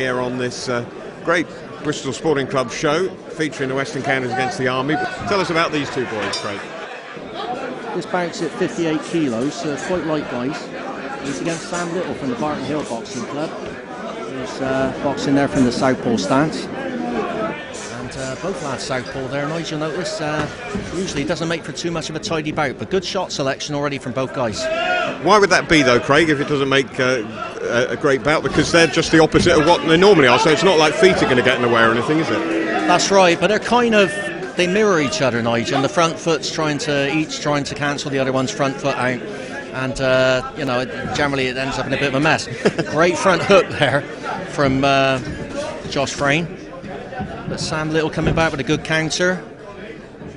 out here on this uh, great Bristol Sporting Club show featuring the Western Counties against the Army. Tell us about these two boys, Craig. This bout's at 58 kilos, so quite light guys. He's against Sam Little from the Barton Hill Boxing Club. He's uh, boxing there from the southpaw stance. And uh, both lads southpaw there, Nigel notice. Uh, usually doesn't make for too much of a tidy bout, but good shot selection already from both guys. Why would that be, though, Craig, if it doesn't make uh, a, a great bout? Because they're just the opposite of what they normally are, so it's not like feet are going to get in the way or anything, is it? That's right, but they're kind of they mirror each other, Nigel. And the front foot's trying to each trying to cancel the other one's front foot out, and uh, you know generally it ends up in a bit of a mess. Great front hook there from uh, Josh Frayne, but Sam Little coming back with a good counter.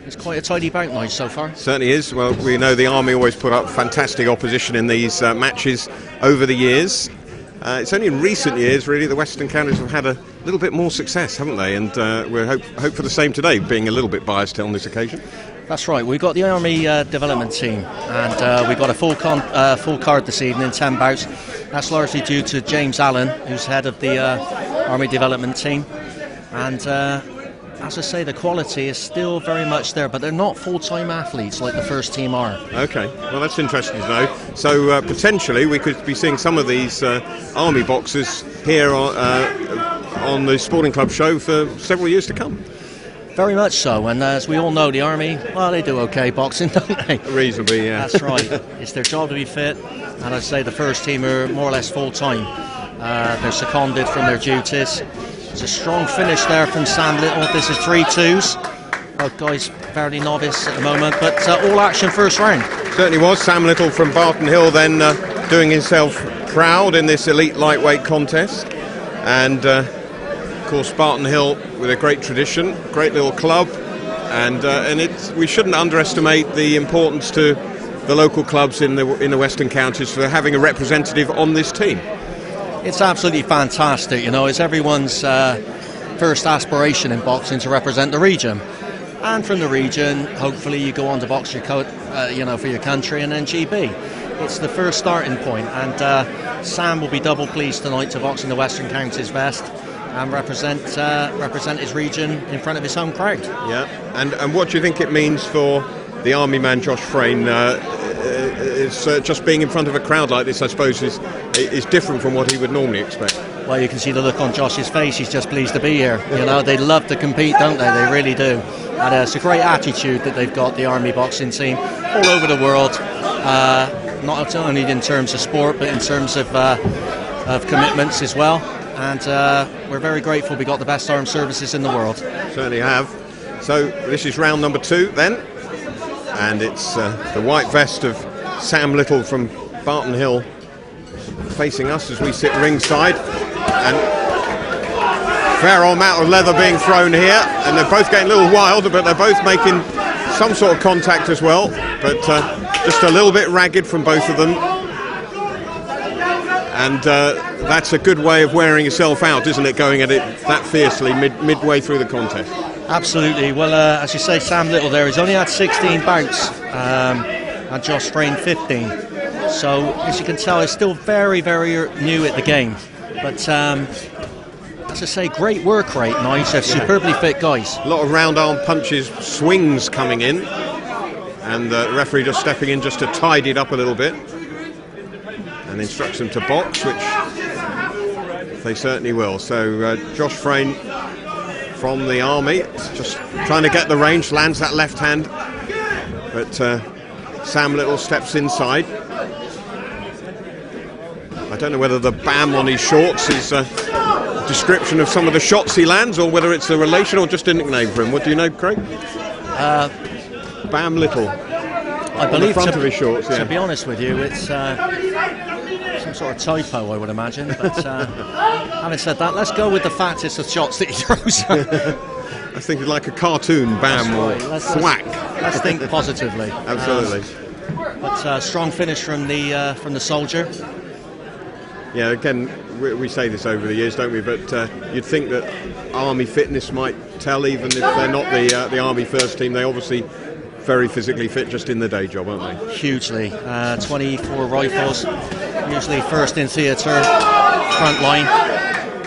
It's quite a tidy bout, Nigel, so far. Certainly is. Well, we know the Army always put up fantastic opposition in these uh, matches over the years. Uh, it's only in recent years, really, the Western Counties have had a little bit more success, haven't they? And uh, we hope, hope for the same today, being a little bit biased on this occasion. That's right. We've got the Army uh, development team, and uh, we've got a full con- uh, full card this evening, ten bouts. That's largely due to James Allen, who's head of the uh, Army development team, and as I say, the quality is still very much there, but they're not full-time athletes like the first team are. Okay, well that's interesting to know. So uh, potentially we could be seeing some of these uh, army boxers here on, uh, on the Sporting Club show for several years to come. Very much so, and as we all know, the army, well, they do okay boxing, don't they? Reasonably, yeah. That's right. it's their job to be fit, and I'd say the first team are more or less full time. Uh, they're seconded from their duties. It's a strong finish there from Sam Little. This is three twos. Both guys fairly novice at the moment, but uh, all action first round. Certainly was. Sam Little from Barton Hill then uh, doing himself proud in this elite lightweight contest. And uh, of course, Barton Hill with a great tradition, great little club. And, uh, and it's, we shouldn't underestimate the importance to the local clubs in the, in the Western Counties for having a representative on this team it's absolutely fantastic. You know, it's everyone's uh, first aspiration in boxing to represent the region. And from the region, hopefully, you go on to box your uh, you know, for your country and then GB. It's the first starting point, and uh, Sam will be double pleased tonight to box in the Western Counties Best and represent uh, represent his region in front of his home crowd. Yeah, and and what do you think it means for the Army man Josh Frayne? Uh, is uh, just being in front of a crowd like this, I suppose, is is different from what he would normally expect. Well, you can see the look on Josh's face. He's just pleased to be here. You know, they love to compete, don't they? They really do. And uh, it's a great attitude that they've got, the Army boxing team, all over the world. Uh, not only in terms of sport, but in terms of uh, of commitments as well. And uh, we're very grateful we got the best armed services in the world. Certainly have. So this is round number two then, and it's uh, the white vest of Sam Little from Barton Hill facing us as we sit ringside. And fair amount of leather being thrown here, and they're both getting a little wild, but they're both making some sort of contact as well. But uh, just a little bit ragged from both of them. And uh, that's a good way of wearing yourself out, isn't it? Going at it that fiercely mid- midway through the contest. Absolutely. Well, uh, as you say, Sam Little there, he's only had 16 bouts. Um, and Josh Frayne 15. So as you can tell, he's still very, very new at the game. But um, as I say, great work rate. Nice, superbly fit guys. A lot of round arm punches, swings coming in, and the referee just stepping in just to tidy it up a little bit, and instructs them to box, which they certainly will. So uh, Josh Frayne from the army, just trying to get the range, lands that left hand, but. Uh, Sam Little steps inside. I don't know whether the bam on his shorts is a description of some of the shots he lands or whether it's a relation or just a nickname for him. What do you know, Craig? Uh, bam Little. I believe front to, of his shorts. Yeah. To be honest with you, it's uh, some sort of typo, I would imagine. But uh, having said that, let's go with the fact it's the shots that he throws. I was thinking like a cartoon, bam right. or let's, thwack. Let's, let's think positively. Absolutely. Um, but uh, strong finish from the uh, from the soldier. Yeah, again, we, we, say this over the years, don't we? But uh, you'd think that army fitness might tell, even if they're not the uh, the army first team. They obviously very physically fit just in the day job, aren't they? Hugely. Uh, 24 rifles, usually first in theatre, front line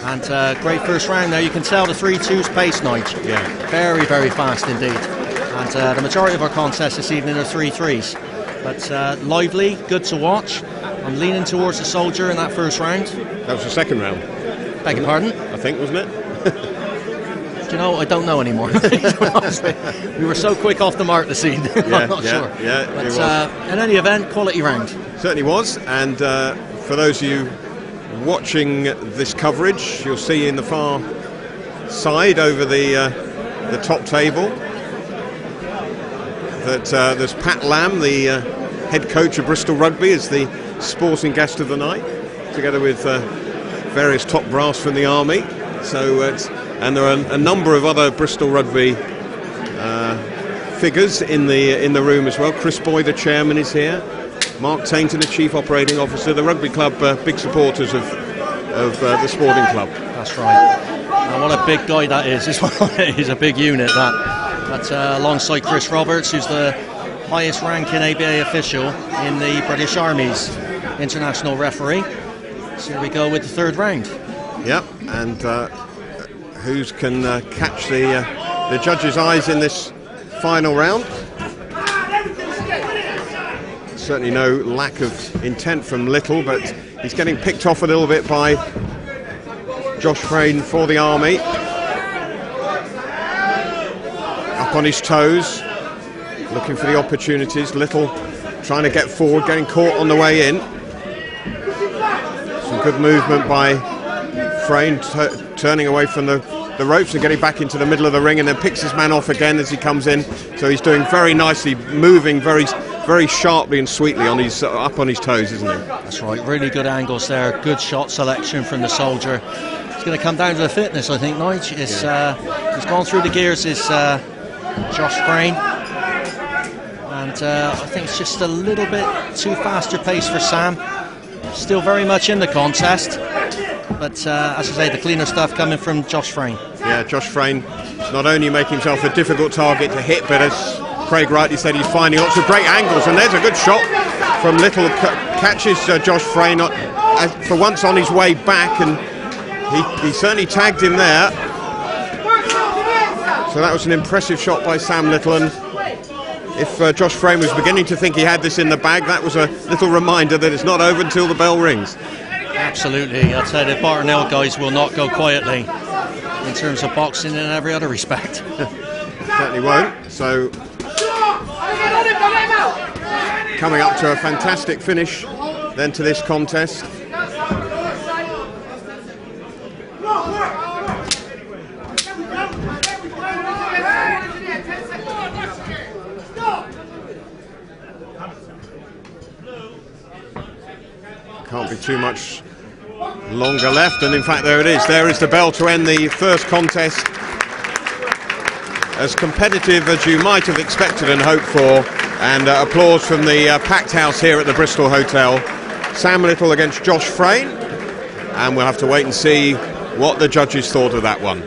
And uh, great first round there. You can tell the 3 2's pace, Nige. Yeah. Very, very fast indeed. And uh, the majority of our contests this evening are 3 3s. But uh, lively, good to watch. I'm leaning towards the soldier in that first round. That was the second round, Beg your pardon? I think, wasn't it? Do you know, I don't know anymore. We were so quick off the mark this evening. Yeah, I'm not yeah, sure. yeah, But uh, in any event, quality round. Certainly was. And uh, for those of you watching this coverage, you'll see in the far side over the uh, the top table that uh, there's Pat Lam, the uh, head coach of Bristol Rugby, is the sporting guest of the night, together with uh, various top brass from the army. So, uh, it's, and there are a number of other Bristol Rugby uh, figures in the in the room as well. Chris Booy, the chairman, is here. Mark Tainton, the chief operating officer. The rugby club, uh, big supporters of of uh, the sporting club. That's right. And what a big guy that is. He's a big unit, that. But uh, alongside Chris Roberts, who's the highest ranking ABA official in the British Army's international referee. So here we go with the third round. Yep, and who's can uh, catch the uh, the judges' eyes in this final round? Certainly no lack of intent from Little, but he's getting picked off a little bit by Josh Frayne for the army. Up on his toes, looking for the opportunities. Little trying to get forward, getting caught on the way in. Some good movement by Frayne turning away from the, the ropes and getting back into the middle of the ring and then picks his man off again as he comes in. So he's doing very nicely, moving very very sharply and sweetly on his uh, up on his toes, isn't he? That's right. Really good angles there. Good shot selection from the soldier. It's going to come down to the fitness, I think. Nige is uh, he's gone through the gears. Is uh, Josh Frayne, and uh, I think it's just a little bit too faster pace for Sam. Still very much in the contest, but uh, as I say, the cleaner stuff coming from Josh Frayne. Yeah, Josh Frayne not only making himself a difficult target to hit, but as Craig rightly said, he's finding lots of great angles. And there's a good shot from Little, catches uh, Josh Frayne uh, for once on his way back, and he, he certainly tagged him there. So that was an impressive shot by Sam Little. And if uh, Josh Frayne was beginning to think he had this in the bag, that was a little reminder that it's not over until the bell rings. Absolutely, I'd say the Barton Hill guys will not go quietly in terms of boxing and every other respect. Certainly won't. So coming up to a fantastic finish then to this contest. Can't be too much longer left, and in fact, there it is. There is the bell to end the first contest. As competitive as you might have expected and hoped for, and uh, applause from the uh, packed house here at the Bristol Hotel. Sam Little against Josh Frayne, and we'll have to wait and see what the judges thought of that one.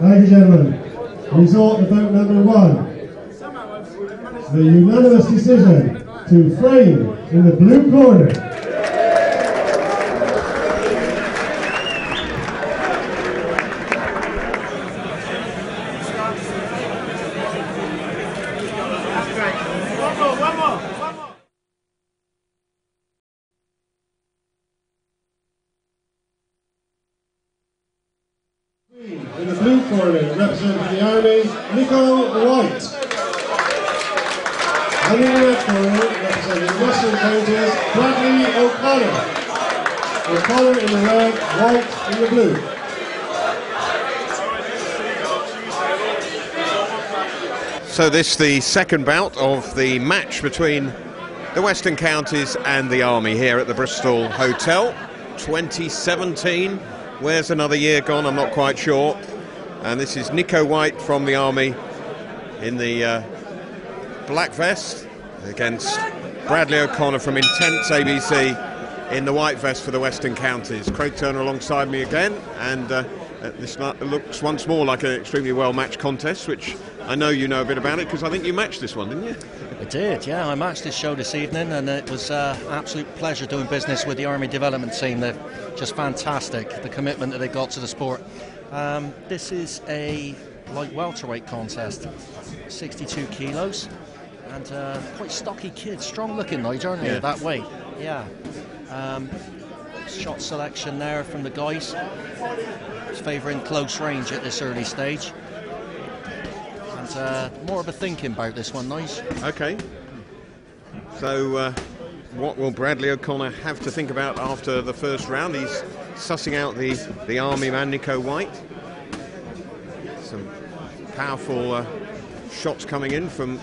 Ladies and gentlemen, result resort about number one. The unanimous decision to Frayne in the blue corner. In the blue corner, representing the Army, Nico White. And in the red corner, representing Western Counties, Bradley O'Connor. O'Connor in the red, White in the blue. So this the second bout of the match between the Western Counties and the Army here at the Bristol Hotel. 2017. Where's another year gone? I'm not quite sure. And this is Nico White from the Army in the uh, black vest against Bradley O'Connor from Intense ABC in the white vest for the Western Counties. Craig Turner alongside me again, and uh, this looks once more like an extremely well matched contest, which I know you know a bit about it because I think you matched this one, didn't you? I did, yeah. I matched this show this evening, and it was uh, absolute pleasure doing business with the Army Development Team. They're just fantastic. The commitment that they got to the sport. Um, this is a light welterweight contest, 62 kilos, and uh, quite stocky kid, strong looking, Nigel, aren't they? Yeah. That weight, yeah. Um, shot selection there from the guys. Favouring close range at this early stage. Uh, more of a thinking about this one, Nige. Okay. So, uh, what will Bradley O'Connor have to think about after the first round? He's sussing out the, the Army man, Nico White. Some powerful uh, shots coming in from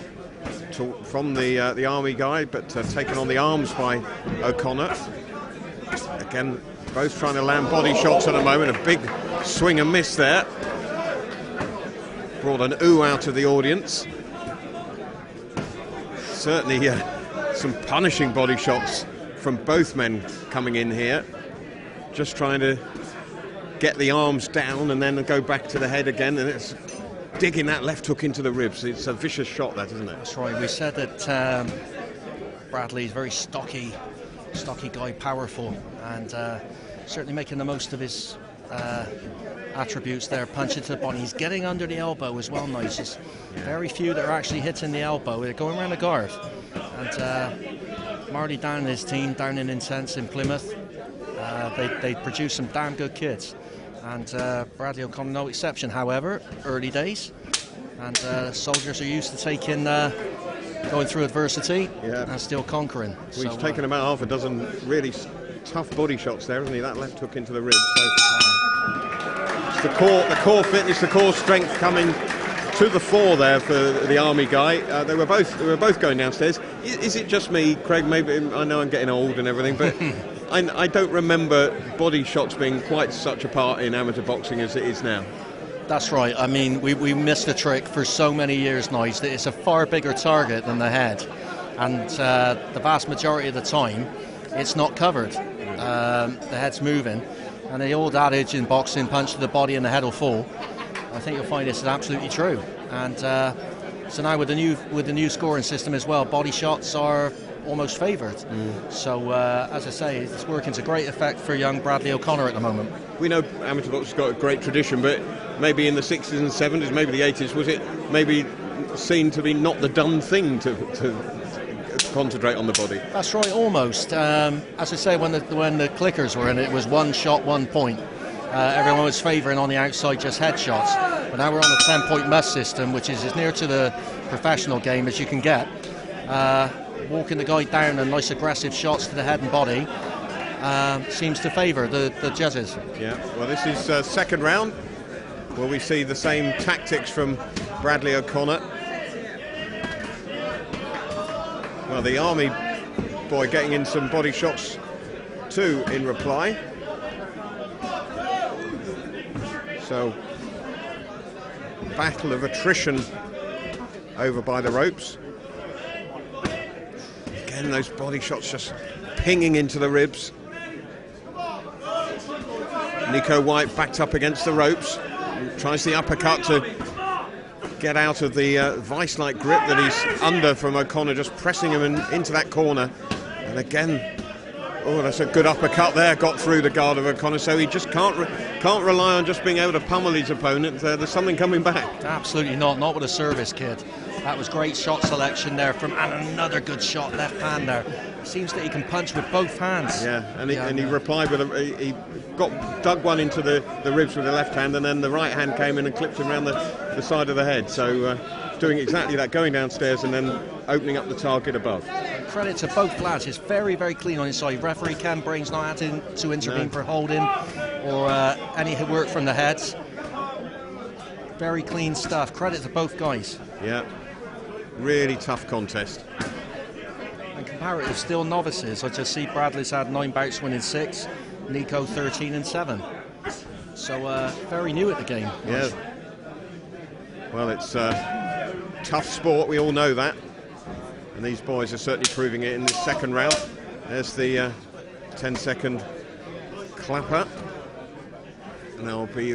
to, from the uh, the Army guy, but uh, taken on the arms by O'Connor. Again, both trying to land body shots at the moment. A big swing and miss there. Brought an ooh out of the audience certainly uh, some punishing body shots from both men coming in here. Just trying to get the arms down and then go back to the head again, and it's digging that left hook into the ribs. It's a vicious shot, that isn't it? That's right. We said that um, Bradley's very stocky, stocky guy, powerful, and uh, certainly making the most of his uh, attributes there. Punching to the body. He's getting under the elbow as well. Nice. There's very few that are actually hitting the elbow. They're going around the guard. And uh, Marley down and his team down in Intense in Plymouth. Uh, they, they produce some damn good kids. And uh, Bradley O'Connor, no exception. However, early days, and uh, soldiers are used to taking, uh, going through adversity Yeah. and still conquering. Well, So, he's taken about half a dozen really tough body shots there, hasn't he? That left hook into the ribs. So it's the core, the core fitness, the core strength coming to the fore there for the army guy. Uh, they were both they were both going downstairs. Is, is it just me, Craig? Maybe I know I'm getting old and everything, but. I, I don't remember body shots being quite such a part in amateur boxing as it is now. That's right. I mean, we, we missed the trick for so many years now. It's, it's a far bigger target than the head. And uh, the vast majority of the time, it's not covered. Um, the head's moving. And the old adage in boxing, punch to the body and the head will fall. I think you'll find this is absolutely true. And uh, so now with the new with the new scoring system as well, body shots are almost favoured. So uh, as I say, it's working to great effect for young Bradley O'Connor at the moment. We know amateur boxing's got a great tradition, but maybe in the 60s and 70s, maybe the 80s, was it maybe seen to be not the done thing to, to concentrate on the body? That's right, almost. Um, as I say, when the when the clickers were in, it was one shot, one point. Uh, everyone was favouring on the outside just headshots. But now we're on the 10 point must system, which is as near to the professional game as you can get. Uh, walking the guy down and nice aggressive shots to the head and body uh, seems to favour the, the judges. Yeah, well, this is uh, second round where we see the same tactics from Bradley O'Connor. Well, the Army boy getting in some body shots too in reply. So, battle of attrition over by the ropes. Again, those body shots just pinging into the ribs. Nico White backed up against the ropes, tries the uppercut to get out of the uh, vice-like grip that he's under from O'Connor, just pressing him in, into that corner. And again, oh, that's a good uppercut there, got through the guard of O'Connor. So he just can't re- can't rely on just being able to pummel his opponent. Uh, there's something coming back. Absolutely not, not with a service kid. That was great shot selection there from, and another good shot left hand there. Seems that he can punch with both hands. Yeah, and he, Yeah, and he replied with a he, he got dug one into the, the ribs with the left hand, and then the right hand came in and clipped him around the, the side of the head. So uh, doing exactly that, going downstairs and then opening up the target above. Credit to both lads. It's very, very clean on his side. Referee Ken Brain's not had to, to intervene No. for holding or uh, any work from the heads. Very clean stuff. Credit to both guys. Yeah, really tough contest. And comparative, still novices. I just see Bradley's had nine bouts, winning six. Nico 13 and seven. So uh, very new at the game. Yeah. Well, it's uh, tough sport. We all know that, and these boys are certainly proving it in the second round. There's the uh, 10-second clapper, and there'll be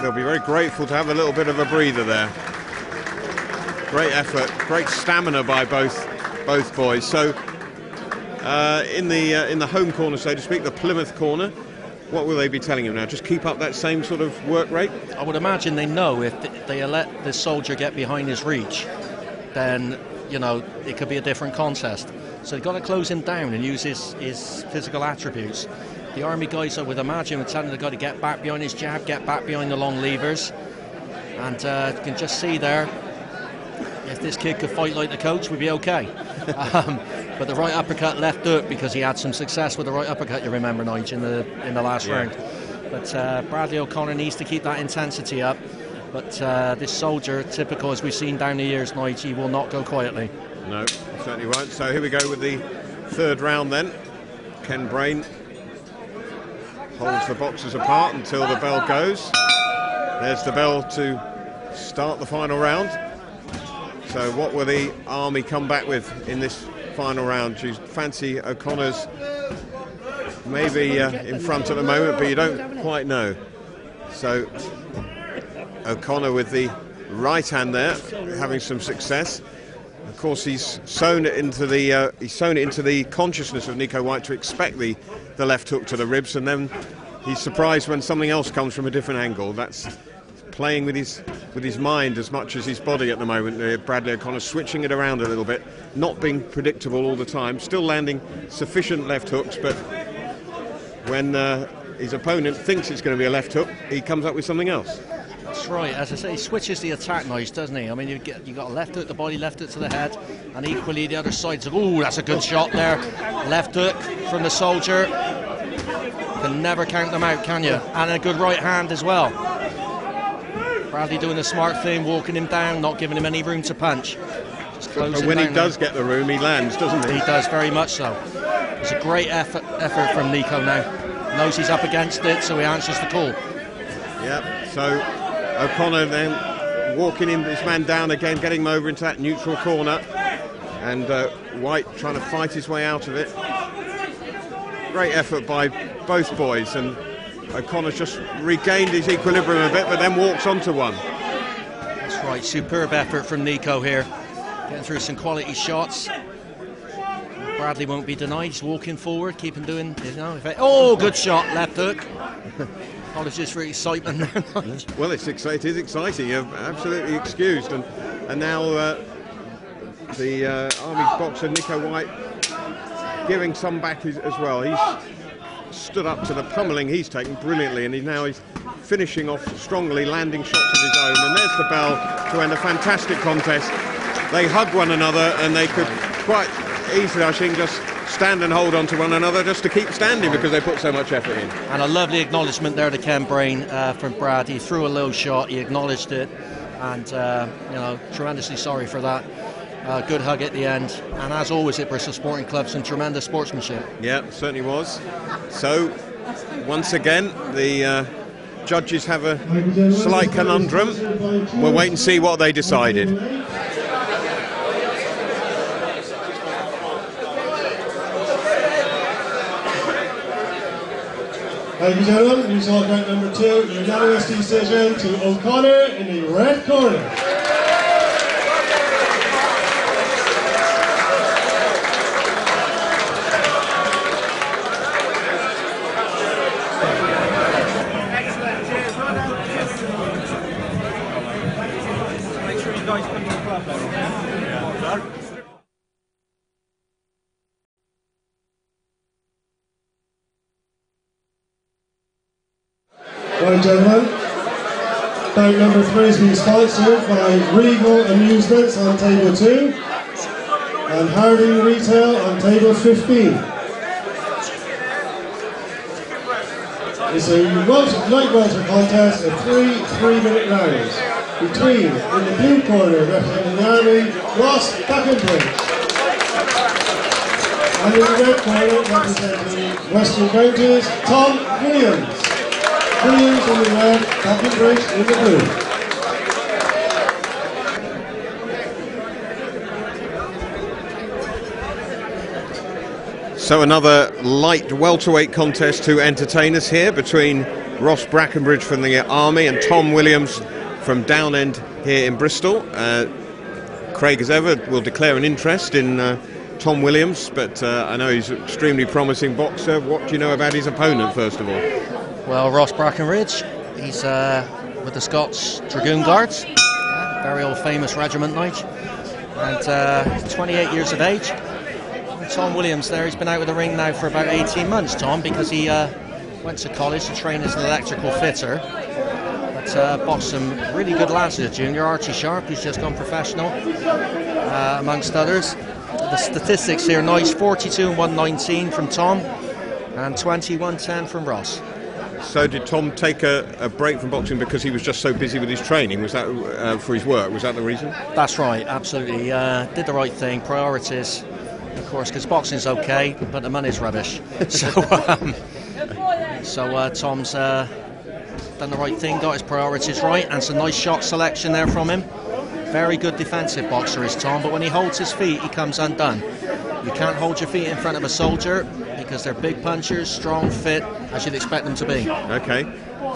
they'll be very grateful to have a little bit of a breather there. Great effort, great stamina by both both boys. So uh, in the uh, in the home corner, so to speak, the Plymouth corner, what will they be telling him now? Just keep up that same sort of work rate. I would imagine they know if they let the soldier get behind his reach, then you know it could be a different contest. So they've got to close him down and use his, his physical attributes. The army guys, I would imagine, would tell him they've got to get back behind his jab, get back behind the long levers, and uh, you can just see there. If this kid could fight like the coach, we'd be okay. um, but the right uppercut left hook because he had some success with the right uppercut. You remember, Nigel, in the in the last yeah. round. But uh, Bradley O'Connor needs to keep that intensity up. But uh, this soldier, typical as we've seen down the years, Nigel, he will not go quietly. No, certainly won't. So here we go with the third round then. Ken Brain holds the boxes apart until the bell goes. There's the bell to start the final round. So what will the Army come back with in this final round. You fancy O'Connor's maybe uh, in front at the moment, but you don't quite know. So O'Connor with the right hand there, having some success. Of course, he's sewn it into the uh, he's sewn it into the consciousness of Nico White to expect the the left hook to the ribs, and then he's surprised when something else comes from a different angle. That's playing with his with his mind as much as his body at the moment. Uh, Bradley O'Connor switching it around a little bit, not being predictable all the time, still landing sufficient left hooks, but when uh, his opponent thinks it's going to be a left hook, he comes up with something else. That's right. As I say, he switches the attack nice, doesn't he? I mean, you get you got a left hook the body, left hook to the head, and equally the other side. Oh, that's a good shot there. Left hook from the soldier. Can never count them out, can you? And a good right hand as well. Bradley doing the smart thing, walking him down, not giving him any room to punch. But when he does get the room, he lands, doesn't he? He does very much so. It's a great effort, effort from Nico now. Knows he's up against it, so he answers the call. Yep. So O'Connor then walking him, this man down again, getting him over into that neutral corner, and uh, White trying to fight his way out of it. Great effort by both boys, and O'Connor's just regained his equilibrium a bit, but then walks onto one. That's right, superb effort from Nico here, getting through some quality shots. Bradley won't be denied. He's walking forward, keeping doing. You know, oh, good shot, left hook. Apologies for excitement there. well, it's it is exciting. You're absolutely excused, and and now uh, the uh, Army boxer Nico White giving some back as, as well. He's stood up to the pummeling he's taken brilliantly, and he now he's finishing off strongly, landing shots of his own. And there's the bell to end a fantastic contest. They hug one another, and they could quite easily, I think, just stand and hold on to one another just to keep standing because they put so much effort in. And a lovely acknowledgement there to Ken Brain uh, from Brad. He threw a low shot, he acknowledged it, and uh, you know, tremendously sorry for that. Uh, good hug at the end, and as always at Bristol Sporting Club, some tremendous sportsmanship. Yeah, certainly was. So, once again, the uh, judges have a slight conundrum. We'll wait and see what they decided. Ladies and gentlemen, result round number two, unanimous decision to O'Connor in the red corner. and gentlemen. Bout number three has been sponsored by Regal Amusements on table two and Harding Retail on table 15. It's a light welter contest of three three-minute rounds between, in the blue corner, representing the Army, Ross Buckenbridge. And in the red corner, representing Western Counties, Tom Williams. The Buckenbridge in the blue. So another light welterweight contest to entertain us here between Ross Brackenbridge from the Army and Tom Williams from Downend here in Bristol. Uh, Craig, as ever, will declare an interest in uh, Tom Williams, but uh, I know he's an extremely promising boxer. What do you know about his opponent, first of all? Well, Ross Brackenridge, he's uh, with the Scots Dragoon Guards, yeah, very old famous regiment knight, and uh, 28 years of age. Tom Williams there, he's been out of the ring now for about 18 months, Tom, because he uh, went to college to train as an electrical fitter. But uh, boxed some really good lads as a junior. Archie Sharp, who's just gone professional, uh, amongst others. The statistics here, nice 42 and 119 from Tom, and 2110 from Ross. So did Tom take a, a, break from boxing because he was just so busy with his training? Was that uh, for his work? Was that the reason? That's right, absolutely. Uh, did the right thing. Priorities, of course, because boxing's okay, but the money's rubbish. so, um, so uh, Tom's uh, done the right thing, got his priorities right, and some nice shot selection there from him. Very good defensive boxer is Tom, but when he holds his feet, he comes undone. You can't hold your feet in front of a soldier because they're big punchers, strong, fit, as you'd expect them to be. Okay.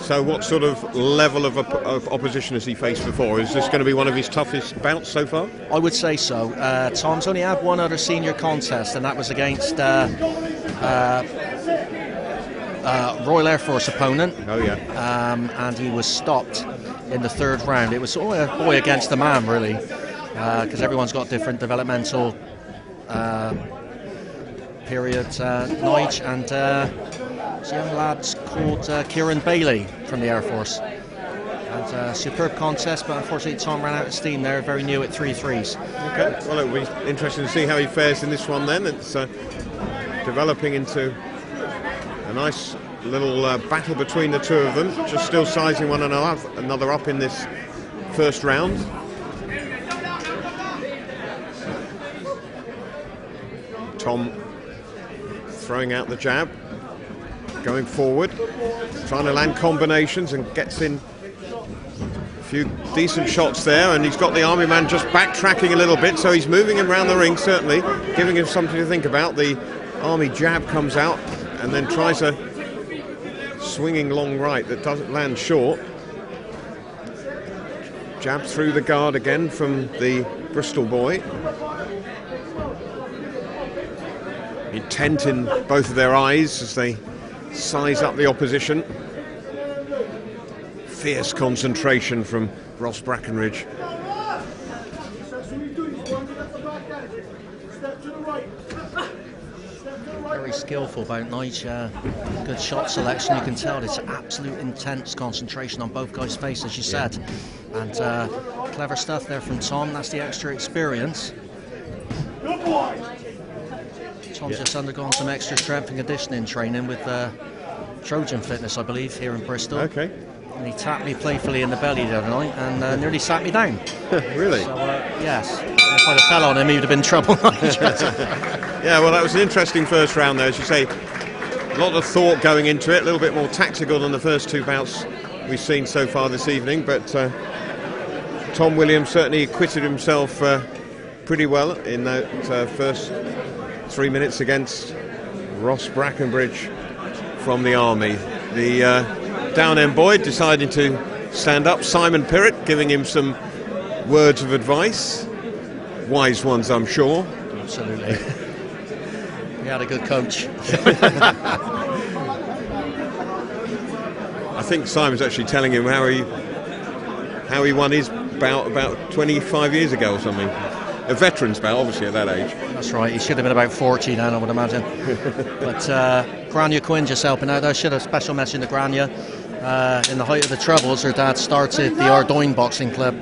So, what sort of level of, op- of, opposition has he faced before? Is this going to be one of his toughest bouts so far? I would say so. Uh, Tom's only had one other senior contest, and that was against uh, uh, uh Royal Air Force opponent. Oh yeah. Um, and he was stopped in the third round. It was a boy against the man, really, because uh, everyone's got different developmental uh, period. Uh, Nige and uh, young lads called uh, Kieran Bailey from the Air Force. And uh, superb contest, but unfortunately Tom ran out of steam there, very new at three threes. Okay, well it'll be interesting to see how he fares in this one then. It's uh, developing into a nice little uh, battle between the two of them, just still sizing one another up in this first round. Tom throwing out the jab, going forward, trying to land combinations and gets in a few decent shots there. And he's got the army man just backtracking a little bit, so he's moving him around the ring, certainly, giving him something to think about. The army jab comes out and then tries a swinging long right that doesn't land short. Jab through the guard again from the Bristol boy. Intent in both of their eyes as they size up the opposition. Fierce concentration from Ross Brackenridge. Very skillful about Nige. Uh, good shot selection. You can tell it's absolute intense concentration on both guys' faces, as you yeah. said. And uh, clever stuff there from Tom. That's the extra experience. Tom's yeah. just undergone some extra strength and conditioning training with uh, Trojan Fitness, I believe, here in Bristol. Okay. And he tapped me playfully in the belly the other night and uh, nearly sat me down. really? So, uh, yes. If I'd have fell on him, he would have been trouble. yeah, well, that was an interesting first round, though, as you say. A lot of thought going into it, a little bit more tactical than the first two bouts we've seen so far this evening, but uh, Tom Williams certainly acquitted himself uh, pretty well in that uh, first three minutes against Ross Brackenbridge from the Army. The uh, Downend boy deciding to stand up. Simon Pirrett giving him some words of advice. Wise ones, I'm sure. Absolutely. he had a good coach. I think Simon's actually telling him how he how he won his bout about 25 years ago or something. A veteran's bout, obviously, at that age. That's right. He should have been about 40 then, I would imagine. but uh, Grania Quinn just helping out there. Should have special mention to Grania uh, in the height of the troubles, her dad started the Ardoyne Boxing Club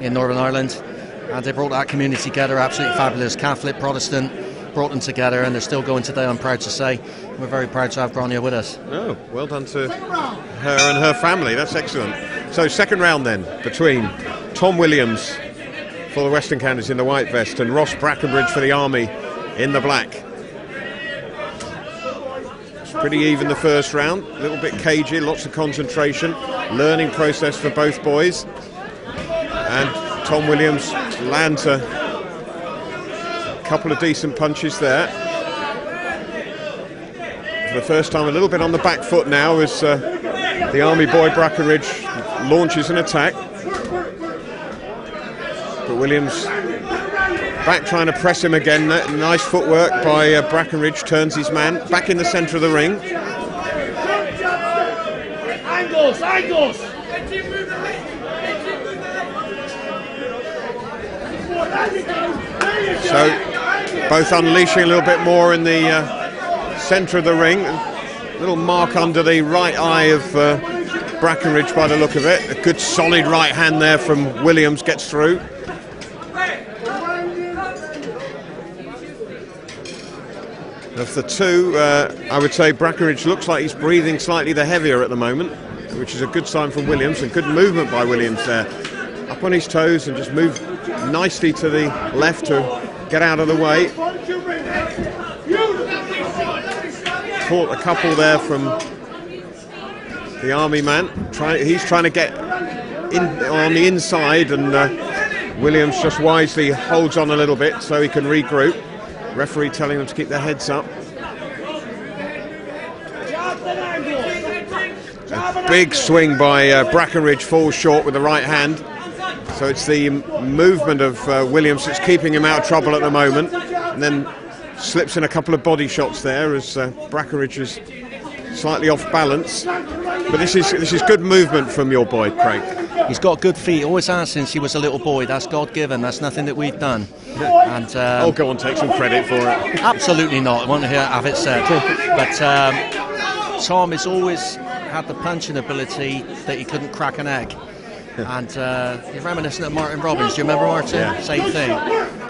in Northern Ireland, and they brought that community together. Absolutely fabulous, Catholic, Protestant, brought them together, and they're still going today. I'm proud to say. We're very proud to have Grania with us. Oh, well done to her and her family. That's excellent. So, second round then between Tom Williams for the Western Counties in the white vest and Ross Brackenbridge for the Army in the black It's pretty even the first round, a little bit cagey, lots of concentration, learning process for both boys. And Tom Williams lands a couple of decent punches there. For the first time, a little bit on the back foot now as uh, the Army boy Brackenridge launches an attack. But Williams back trying to press him again. Nice footwork by uh, Brackenridge, turns his man back in the centre of the ring. Angles, angles. So both unleashing a little bit more in the uh, centre of the ring. A little mark under the right eye of uh, Brackenridge by the look of it. A good solid right hand there from Williams gets through. Of the two, uh, I would say Brackenridge looks like he's breathing slightly the heavier at the moment, which is a good sign from Williams and good movement by Williams there. Up on his toes and just move nicely to the left to get out of the way. Caught a couple there from the army man. Try, he's trying to get in on the inside, and uh, Williams just wisely holds on a little bit so he can regroup. Referee telling them to keep their heads up. A big swing by uh, Brackenridge falls short with the right hand. So it's the movement of uh, Williams that's keeping him out of trouble at the moment. And then slips in a couple of body shots there as uh, Brackenridge is slightly off balance. But this is this is good movement from your boy, Craig. He's got good feet, always has since he was a little boy. That's God given, that's nothing that we've done. And um, oh, go on, take some credit for it. Absolutely not, I want to hear have it said. but um, Tom has always had the punching ability that he couldn't crack an egg. And uh, you're reminiscent of Martin Robbins. Do you remember Martin? Yeah. Same thing.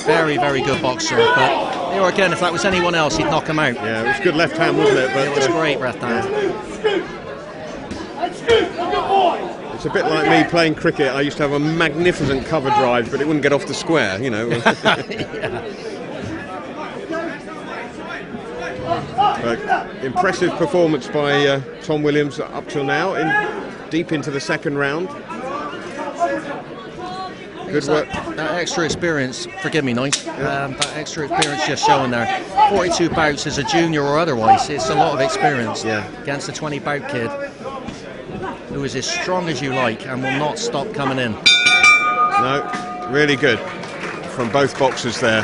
Very, very good boxer. But here again, if that was anyone else, he'd knock him out. Yeah, it was good left hand, wasn't it? But It was uh, great left hand. It's a bit like me playing cricket. I used to have a magnificent cover drive, but it wouldn't get off the square, you know. But impressive performance by uh, Tom Williams up till now, in deep into the second round. Good work. That, that extra experience, forgive me, Nige. Um, that extra experience just showing there. 42 bouts as a junior or otherwise, it's a lot of experience Yeah. against a 20 bout kid who is as strong as you like and will not stop coming in. No, really good from both boxers there.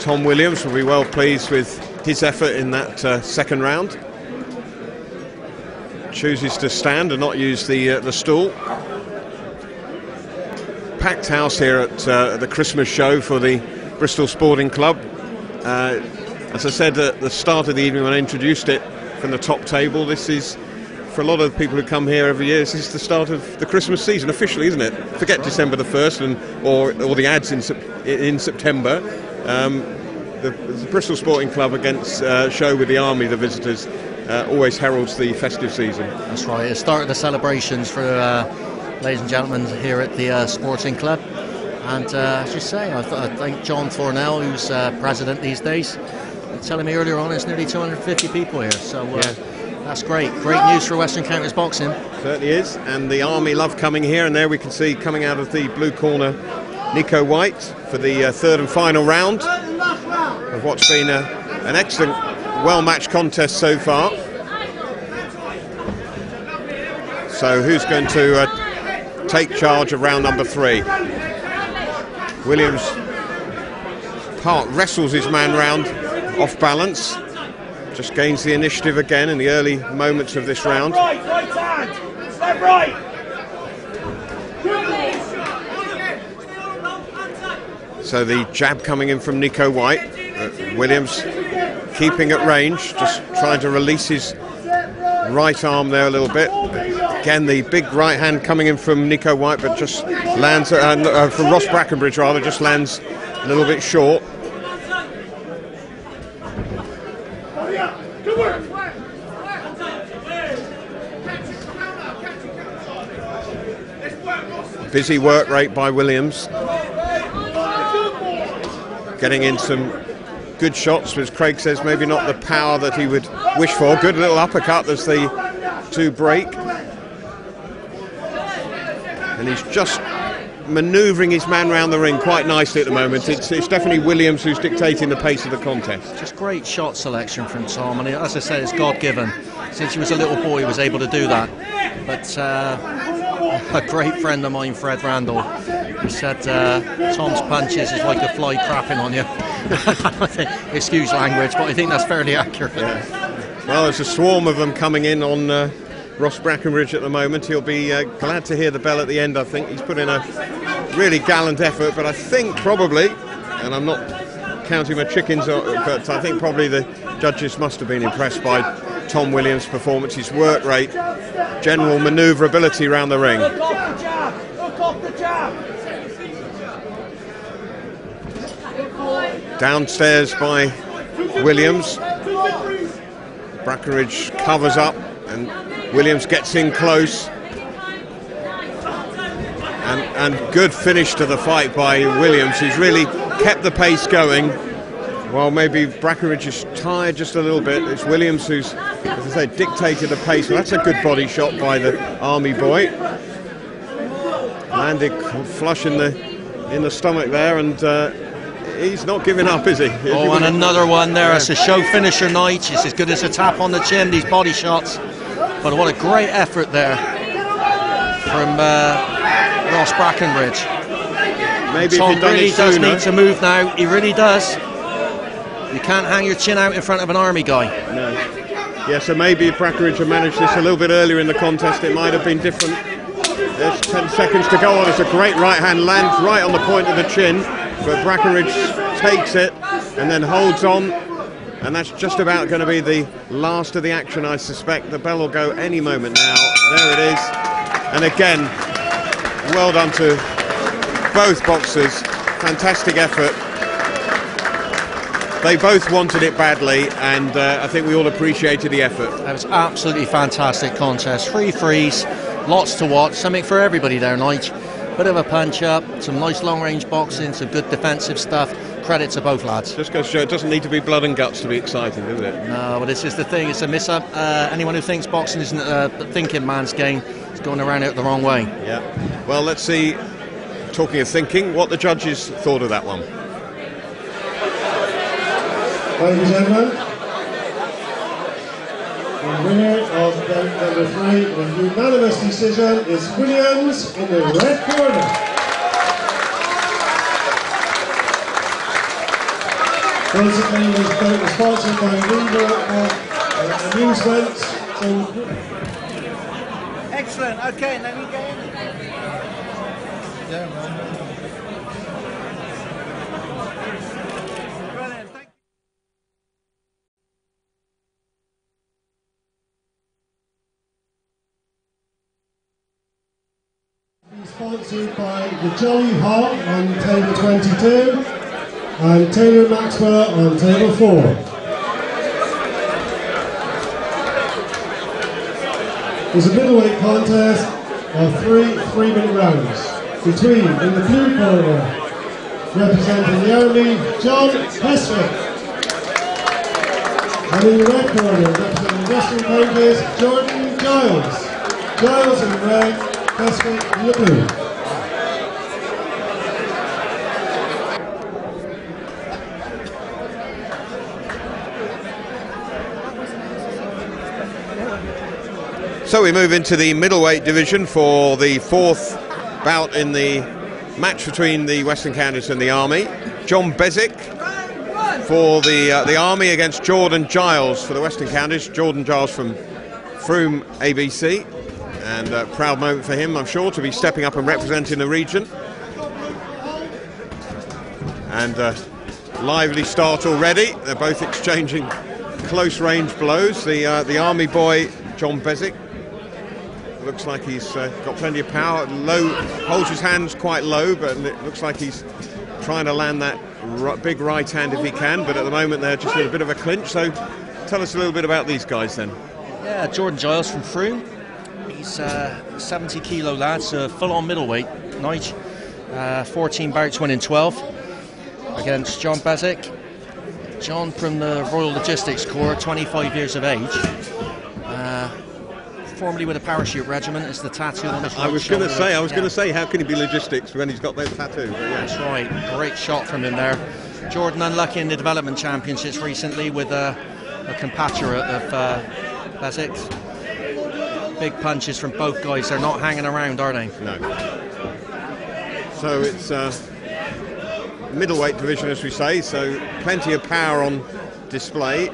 Tom Williams will be well pleased with his effort in that uh, second round. Chooses to stand and not use the uh, the stool. Packed house here at uh, the Christmas show for the Bristol Sporting Club. Uh, as I said at the start of the evening when I introduced it from the top table, this is for a lot of people who come here every year, this is the start of the Christmas season officially, isn't it? Forget December the first and or or the ads in in September. Um, the, the Bristol Sporting Club against uh, show with the army, the visitors, uh, always heralds the festive season. That's right. It started the celebrations for uh, ladies and gentlemen here at the uh, Sporting Club. And uh, as you say, I, th- I think John Thornell, who's uh, president these days, telling me earlier on it's nearly 250 people here. So uh, that's great. Great news for Western Counties boxing. Certainly is, and the army love coming here. And there we can see coming out of the blue corner, Nico White for the uh, third and final round of what's been a, an excellent, well-matched contest so far. So who's going to uh, take charge of round number three? Williams part wrestles his man round off balance. Just gains the initiative again in the early moments of this round. Right, right hand. Step right. So the jab coming in from Nico White. Uh, Williams keeping at range, just trying to release his right arm there a little bit. Again, the big right hand coming in from Nico White, but just lands, uh, uh, from Ross Brackenbridge rather, just lands a little bit short. Busy work rate by Williams. Getting in some good shots, as Craig says, maybe not the power that he would wish for. Good little uppercut as the two break. And he's just manoeuvring his man round the ring quite nicely at the moment. It's, it's definitely Williams who's dictating the pace of the contest. Just great shot selection from Tom, and as I said, it's God given. Since he was a little boy, he was able to do that. But uh, a great friend of mine, Fred Randall, he said uh, Tom's punches is like a fly crapping on you. Excuse language, but I think that's fairly accurate. Well, there's a swarm of them coming in on uh, Ross Brackenridge at the moment. He'll be uh, glad to hear the bell at the end, I think. He's put in a really gallant effort, but I think probably, and I'm not counting my chickens, uh, but I think probably the judges must have been impressed by Tom Williams' performance, his work rate, general manoeuvrability around the ring. Hook off the jab. Hook off the jab. Downstairs by Williams. Brackenridge covers up and Williams gets in close. And, and good finish to the fight by Williams, who's really kept the pace going. While maybe Brackenridge is tired just a little bit, it's Williams who's, as I say, dictated the pace. Well, that's a good body shot by the Army boy. Landed flush in the in the stomach there, and uh, he's not giving up, is he? Oh, and another one there. It's a show finisher night. It's as good as a tap on the chin, these body shots. But what a great effort there from uh, Ross Brackenridge. Maybe Tom if he'd done really does sooner. need to move now. He really does. You can't hang your chin out in front of an army guy. No. Yeah, so maybe if had managed this a little bit earlier in the contest, it might have been different. There's 10 seconds to go on. It's a great right hand lands right on the point of the chin, but Brackenridge takes it and then holds on. And that's just about going to be the last of the action, I suspect. The bell will go any moment now. There it is. And again, well done to both boxers. Fantastic effort. They both wanted it badly, and uh, I think we all appreciated the effort. That was absolutely fantastic contest. Free freeze, lots to watch, something for everybody there, Nige. Bit of a punch up, some nice long range boxing, some good defensive stuff. Credit to both lads. Just goes to show it doesn't need to be blood and guts to be exciting, does it? No, but this is the thing. It's a miss up. Uh, anyone who thinks boxing isn't a thinking man's game is going around it the wrong way. Yeah. Well, let's see, talking of thinking, what the judges thought of that one. Ladies and gentlemen, the winner of bout number three, the unanimous decision is Williams in the red corner. Basically, this bout was sponsored by Lever uh, Amusement. So Excellent. Okay, let me get in. Brilliant. Thank By the Jolly Hawk on table 22 and Taylor Maxwell on table 4. There's a middleweight contest of three three-minute rounds between, in the blue corner, representing the Army, John Heswick. And in the red corner, representing the Western Counties, Jordan Giles. Giles in the red, Heswick in the blue. So we move into the middleweight division for the fourth bout in the match between the Western Counties and the Army. John Bezick for the uh, the Army against Jordan Giles for the Western Counties. Jordan Giles from Frome ABC, and a proud moment for him, I'm sure, to be stepping up and representing the region. And uh, lively start already. They're both exchanging close range blows. The uh, the Army boy John Bezick looks like he's uh, got plenty of power. Low, holds his hands quite low, but it looks like he's trying to land that r- big right hand if he can. But at the moment they're just in a bit of a clinch. So tell us a little bit about these guys then. Yeah, Jordan Giles from Frome. He's a 70 kilo lad, so full on middleweight. Nige. Uh, 14 bouts, winning 12 against John Bezick. John from the Royal Logistics Corps, 25 years of age. Formerly with a parachute regiment. It's the tattoo on his I right was going to say, I was Yeah. going to say, how can he be logistics when he's got those tattoos? But yeah. That's right. Great shot from him there. Jordan unlucky in the development championships recently with a, a compatriot of uh, Bezic. Big punches from both guys. They're not hanging around, are they? No. So it's uh, middleweight division, as we say. So plenty of power on display,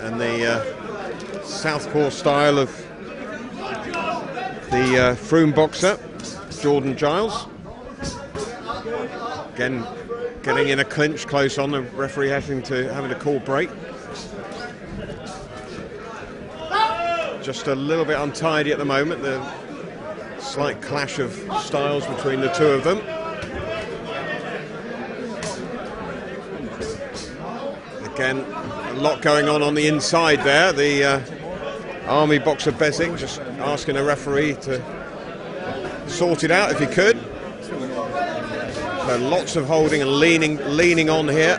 and the uh, southpaw style of the uh, Frome boxer, Jordan Giles. Again, getting in a clinch close on the referee having to having a call break. Just a little bit untidy at the moment. The slight clash of styles between the two of them. Again, a lot going on on the inside there. The uh, army boxer Bezic just asking a referee to sort it out if he could. So lots of holding and leaning, leaning on here.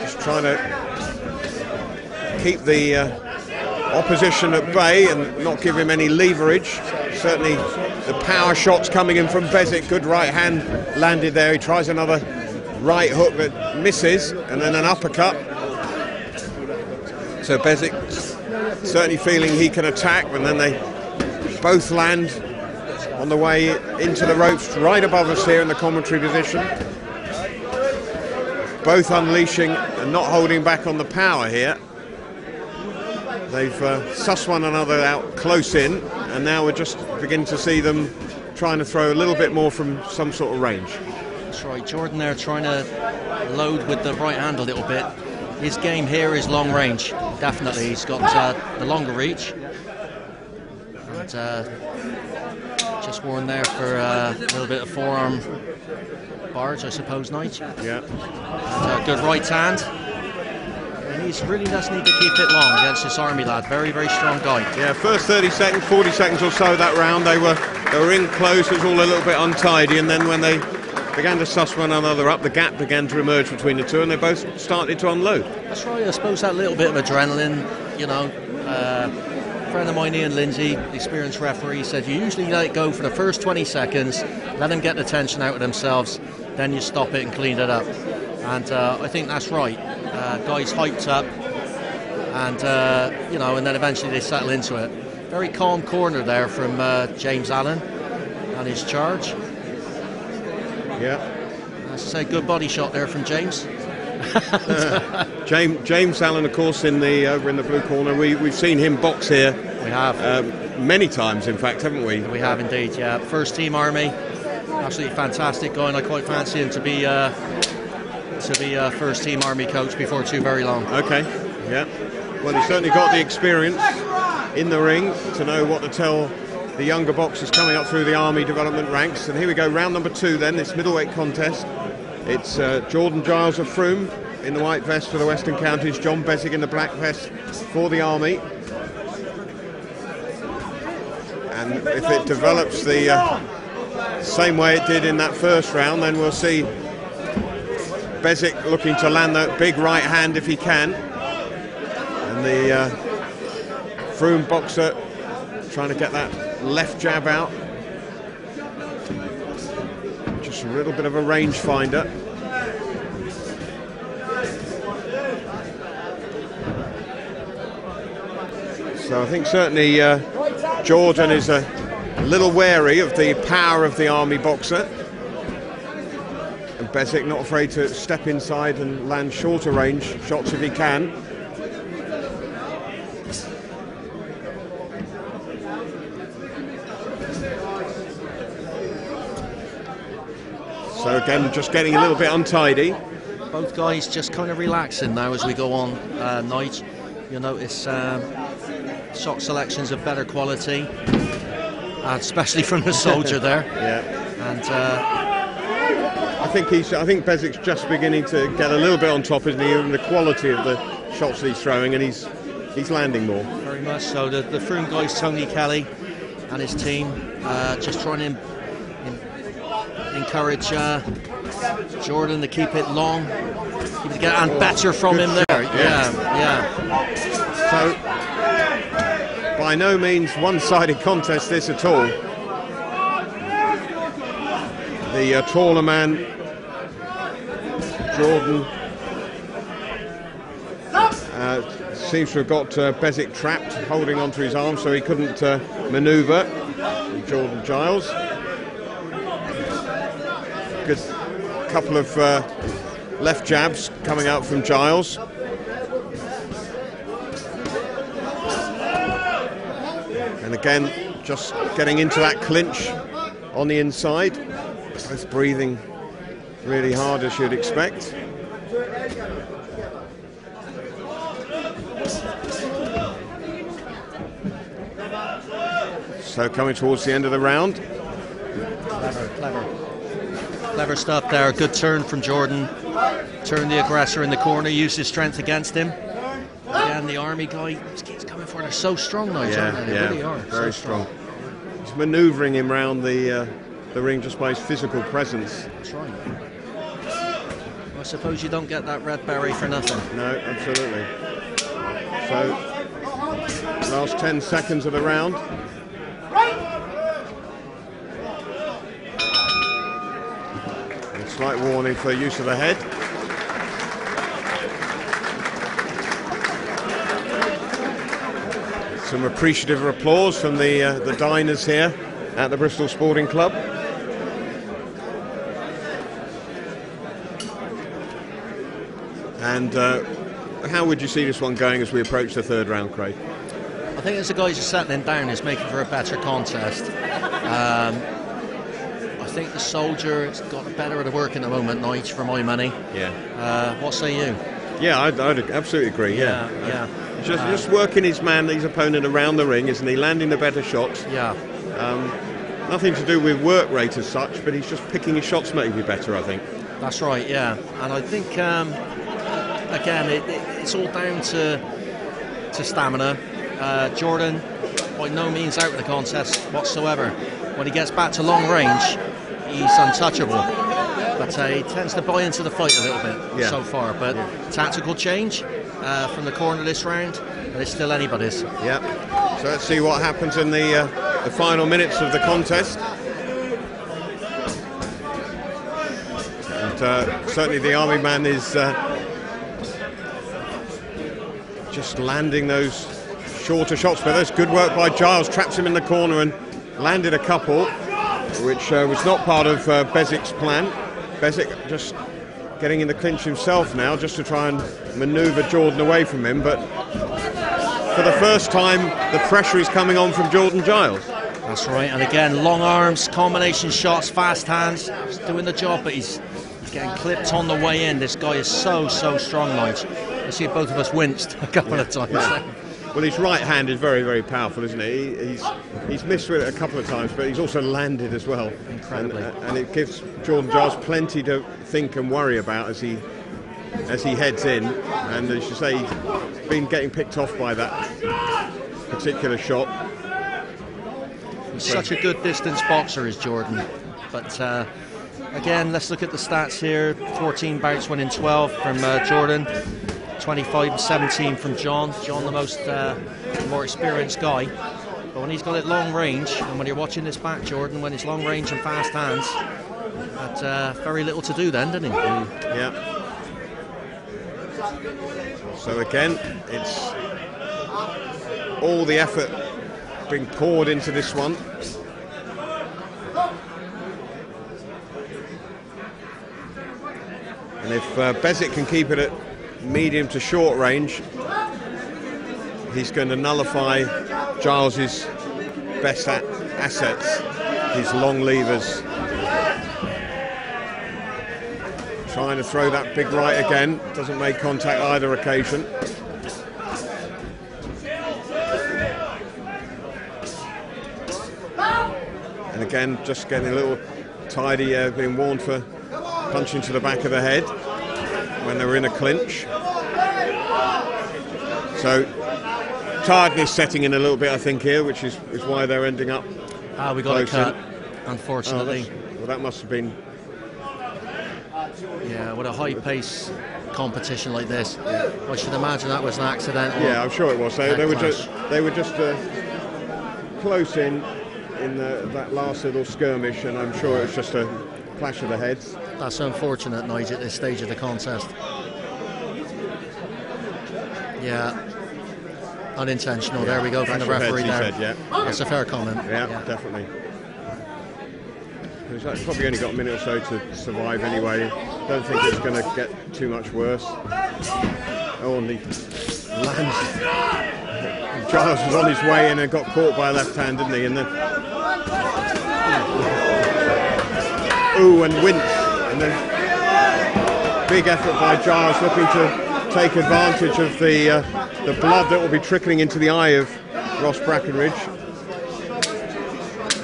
Just trying to keep the uh, opposition at bay and not give him any leverage. Certainly the power shots coming in from Bezic. Good right hand landed there. He tries another right hook that misses and then an uppercut. So Bezic certainly feeling he can attack and then they both land on the way into the ropes right above us here in the commentary position. Both unleashing and not holding back on the power here. They've uh, sussed one another out close in, and now we're just beginning to see them trying to throw a little bit more from some sort of range. That's right. Jordan there trying to load with the right hand a little bit. His game here is long range. Definitely, he's got uh, the longer reach. And uh, just worn there for uh, a little bit of forearm barge, I suppose, Nige. Yeah. And, uh, good right hand. And he really does need to keep it long against this army lad. Very, very strong guy. Yeah, first 30 seconds, 40 seconds or so that round, they were they were in close. It was all a little bit untidy, and then when they began to suss one another up, the gap began to emerge between the two, and they both started to unload. That's right. I suppose that little bit of adrenaline, you know. Uh, friend of mine, Ian Lindsay, experienced referee, said you usually let it go for the first 20 seconds, let them get the tension out of themselves, then you stop it and clean it up. And uh, I think that's right. Uh, guys hyped up, and uh, you know, and then eventually they settle into it. Very calm corner there from uh, James Allen and his charge. Yeah. As I say, good body shot there from James. James, James Allen, of course, in the over in the blue corner. We we've seen him box here We have. um, many times, in fact, haven't we? We have indeed, yeah. First team army, absolutely fantastic guy, and I quite fancy him to be uh, to be uh, first team army coach before too very long. Okay. Yeah. Well, he's certainly got the experience in the ring to know what to tell the younger boxers coming up through the army development ranks. And here we go, round number two. Then this middleweight contest. It's uh, Jordan Giles of Frome in the white vest for the Western Counties, John Bessick in the black vest for the army. And if it develops the uh, same way it did in that first round, then we'll see Bezic looking to land that big right hand if he can. And the uh, Frome boxer trying to get that left jab out. Just a little bit of a range finder. So I think certainly uh, Jordan is a little wary of the power of the army boxer. And Bezic not afraid to step inside and land shorter range shots if he can. So again, just getting a little bit untidy. Both guys just kind of relaxing now as we go on uh, Nige. You'll notice um, shot selections of better quality, uh, especially from the soldier there. Yeah. And uh, I think he's. I think Bezic's just beginning to get a little bit on top, isn't he? In the quality of the shots that he's throwing, and he's he's landing more. very much so. The, the Frome guys, Tony Kelly and his team, uh, just trying to encourage uh, Jordan to keep it long, keep it get and better from Good him there. Yeah, yeah. So by by no means one-sided contest this at all. The uh, taller man, Jordan, uh, seems to have got uh, Bezic trapped, holding onto his arm, so he couldn't uh, manoeuvre. Jordan Giles. Good couple of uh, left jabs coming out from Giles. And again, just getting into that clinch on the inside. Both breathing really hard as you'd expect. So coming towards the end of the round. Clever, clever. Clever stuff there. Good turn from Jordan. Turn the aggressor in the corner, use his strength against him. Again, the army guy, these kids coming for are so strong now, aren't they? They really are. very so strong. He's manoeuvring him round the uh, the ring just by his physical presence. That's right. I suppose you don't get that red beret for nothing. No, absolutely. So, last 10 seconds of the round. A slight warning for use of the head. Some appreciative applause from the uh, the diners here at the Bristol Sporting Club. And uh, how would you see this one going as we approach the third round, Craig? I think as the guys are settling down, it's making for a better contest. Um, think the soldier has got the better of the work in the moment, Nige, for my money. Yeah. Uh, what say you? Yeah, I'd, I'd absolutely agree. Yeah, Yeah, yeah. Just, Uh, just working his man, his opponent around the ring, isn't he? Landing the better shots. Yeah, Nothing to do with work rate as such, but he's just picking his shots maybe better. I think. that's right. Yeah, and I think um, again it, it, it's all down to to stamina. Uh, Jordan, by no means out of the contest whatsoever. When he gets back to long range, he's untouchable. But uh, he tends to buy into the fight a little bit Yeah. so far. But tactical change uh, from the corner this round, but it's still anybody's. Yeah. So let's see what happens in the uh, the final minutes of the contest. And uh, certainly the army man is uh, just landing those shorter shots. But that's good work by Giles. Traps him in the corner and landed a couple, which uh, was not part of uh, Bezik's plan. Bezic just getting in the clinch himself now, just to try and manoeuvre Jordan away from him. But for the first time, the pressure is coming on from Jordan Giles. That's right. And again, long arms, combination shots, fast hands. He's doing the job, but he's, getting clipped on the way in. This guy is so, so strong, Nige. I see both of us winced a couple of times. Well, his right hand is very, very powerful, isn't it? He, he's he's missed with it a couple of times, but he's also landed as well. Incredibly. And, and it gives Jordan Giles plenty to think and worry about as he as he heads in. And as you say, he's been getting picked off by that particular shot. Such a good distance boxer, is Jordan. But uh, again, let's look at the stats here 14 bouts, winning 12 from uh, Jordan, 25 and 17 from John. John, the most uh, more experienced guy. But when he's got it long range, and when you're watching this back, Jordan, when it's long range and fast hands, had uh, very little to do then, didn't he? Yeah. So again, it's all the effort being poured into this one. And if uh, Bezic can keep it at medium to short range, he's going to nullify Giles's best assets, his long levers. Trying to throw that big right again, doesn't make contact either occasion. And again, just getting a little tidy, uh, being warned for punching to the back of the head when they were in a clinch. So tiredness setting in a little bit, I think, here, which is, is why they're ending up. Ah, we got a cut, in. Oh, unfortunately. that's- well, that must have been. Yeah, with a high pace competition like this, I should imagine that was an accidental. Yeah, I'm sure it was. They, they were just they were just uh, close in in the, that last little skirmish, and I'm sure it was just a clash of the heads. That's unfortunate, Nigel, at this stage of the contest. Yeah. Unintentional. There we go from the referee there. said, yeah. That's a fair comment. Yeah, definitely. He's probably only got a minute or so to survive anyway. Don't think it's going to get too much worse. Oh, and he lands. Giles was on his way in and got caught by a left hand, didn't he? And then. Ooh, and wince. And then. Big effort by Giles looking to take advantage of the, uh, the blood that will be trickling into the eye of Ross Brackenridge.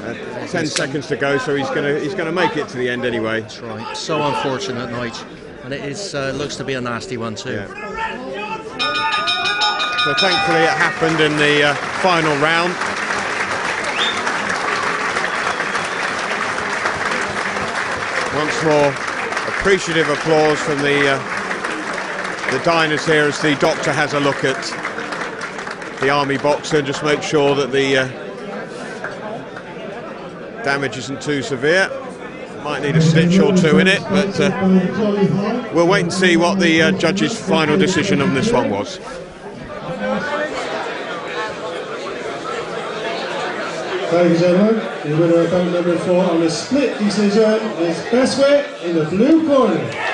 Uh, Ten seconds to go, so he's gonna he's gonna make it to the end anyway. That's right. So unfortunate, Nige. And it is uh, looks to be a nasty one too. Yeah. So thankfully it happened in the uh, final round. Once more, appreciative applause from the uh, the diners here as the doctor has a look at the army boxer and just make sure that the uh, damage isn't too severe. Might need a stitch or two in it, but uh, we'll wait and see what the uh, judge's final decision on this one was. Ladies and gentlemen, the winner of bout number four on a split decision is Bestway in the blue corner.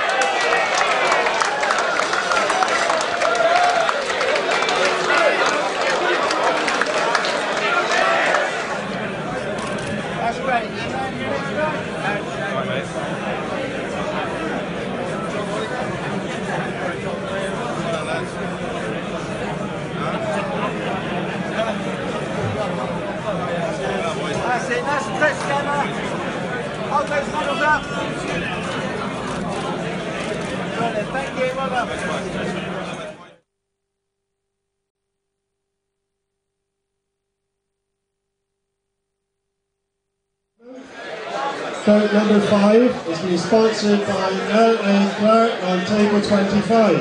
25 is being sponsored by Note and Clark on table 25.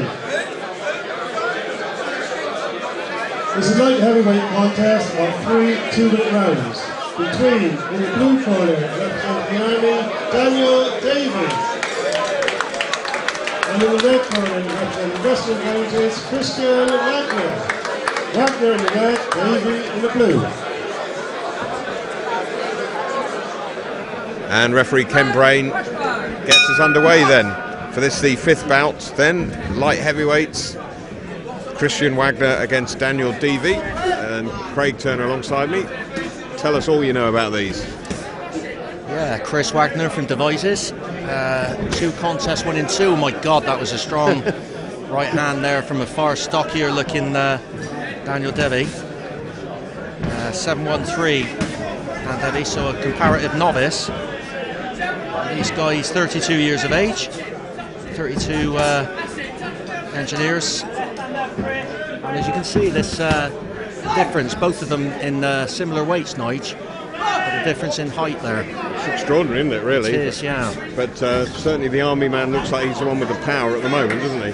This is a light heavyweight contest of three two-bit rounds between, in the blue corner, representing the Army, Daniel Davis And in the red corner, representing Western Ranges, Christian Wagner. Wagner in the red, Davy in the blue. And referee Ken Brain gets us underway then. For this, the fifth bout, then light heavyweights. Christian Wagner against Daniel Devey and Craig Turner alongside me. Tell us all you know about these. Yeah, Chris Wagner from Devizes. Uh, two contests, one in two. My God, that was a strong right hand there from a far stockier looking uh, Daniel Devi. Uh, 713 and Devi, so a comparative novice. This guy is 32 years of age, 32 uh, engineers. And as you can see, this uh, difference, both of them in uh, similar weights, Nige, but a difference in height there. It's extraordinary, isn't it, really? It is, yeah. But uh, certainly the army man looks like he's the one with the power at the moment, doesn't he?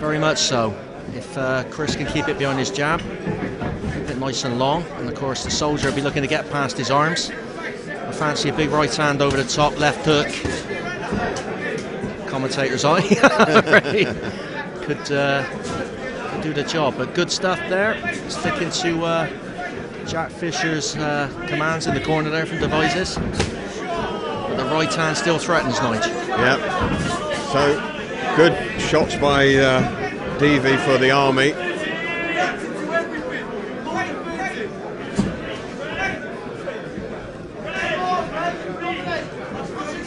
Very much so. If uh, Chris can keep it behind his jab, keep it nice and long, and of course the soldier will be looking to get past his arms. Fancy a big right hand over the top, left hook. Commentator's eye. Could, uh, do the job. But good stuff there. Sticking to uh, Jack Fisher's uh, commands in the corner there from Devizes. But the right hand still threatens Nige. Yeah. So good shots by uh, Devey for the army.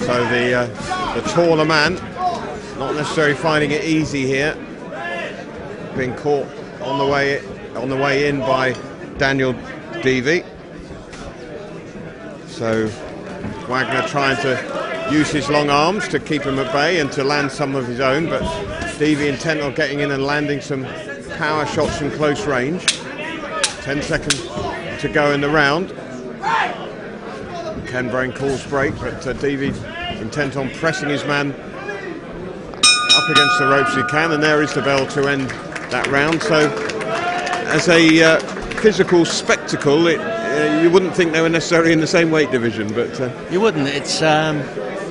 So the uh, the taller man, not necessarily finding it easy here, being caught on the way on the way in by Daniel Devey. So Wagner trying to use his long arms to keep him at bay and to land some of his own, but Devey intent on getting in and landing some power shots from close range. 10 seconds to go in the round. Ken Brain calls break, but uh, Devey intent on pressing his man up against the ropes he can, and there is the bell to end that round. So, as a uh, physical spectacle, it, uh, you wouldn't think they were necessarily in the same weight division, but uh, You wouldn't. It's um,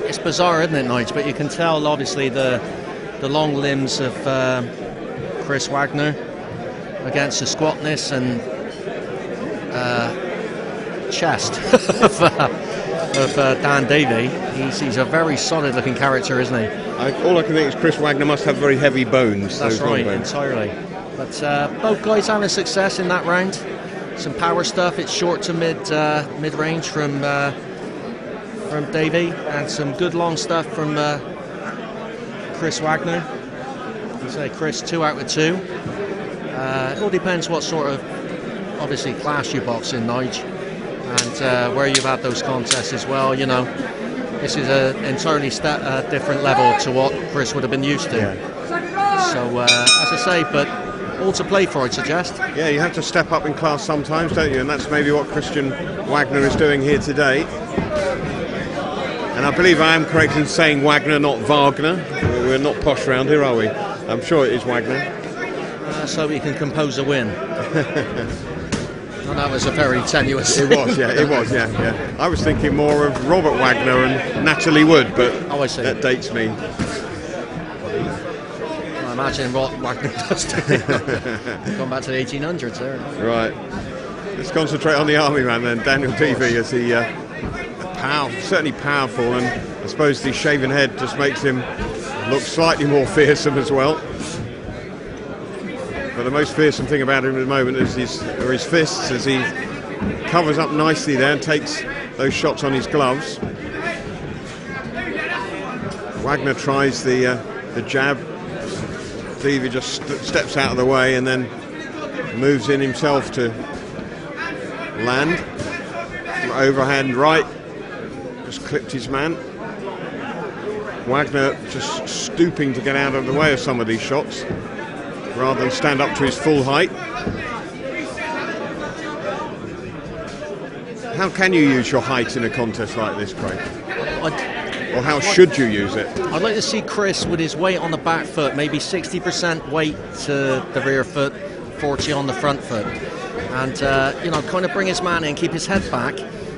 it's bizarre, isn't it, Nige? But you can tell, obviously, the the long limbs of um, Chris Wagner against the squatness and uh, chest of, uh, Dan Davey. He's, he's a very solid-looking character, isn't he? I, all I can think is Chris Wagner must have very heavy bones. That's right, bones. entirely. But uh, both guys having success in that round. Some power stuff. It's short to mid uh, mid range from uh, from Davey, and some good long stuff from uh, Chris Wagner. I say Chris two out of two. Uh, it all depends what sort of obviously class you box in, Nige, and uh, where you've had those contests as well. You know, this is an entirely sta- uh, different level to what Chris would have been used to. So, uh, as I say, but all to play for, I'd suggest. Yeah, you have to step up in class sometimes, don't you? And that's maybe what Christian Wagner is doing here today. And I believe I am correct in saying Wagner, not Wagner. We're not posh round here, are we? I'm sure it is Wagner. Uh, so we can compose a win. well, that was a very tenuous. It was, yeah, it was, yeah, yeah. I was thinking more of Robert Wagner and Natalie Wood, but Oh, I see. that dates me. I imagine what Wagner does to him. Going back to the 1800s there. Right. Let's concentrate on the army man then, Daniel Peavy, as he uh, power, certainly powerful, and I suppose the shaven head just makes him look slightly more fearsome as well. But the most fearsome thing about him at the moment is his, are his fists as he covers up nicely there and takes those shots on his gloves. Wagner tries the uh, the jab. Peavy just st- steps out of the way and then moves in himself to land. Overhand right, just clipped his man. Wagner just stooping to get out of the way of some of these shots rather than stand up to his full height. How can you use your height in a contest like this, Craig? I'd, Or how should you use it? I'd like to see Chris with his weight on the back foot, maybe 60% weight to the rear foot, 40 on the front foot. And, uh, you know, kind of bring his man in, keep his head back,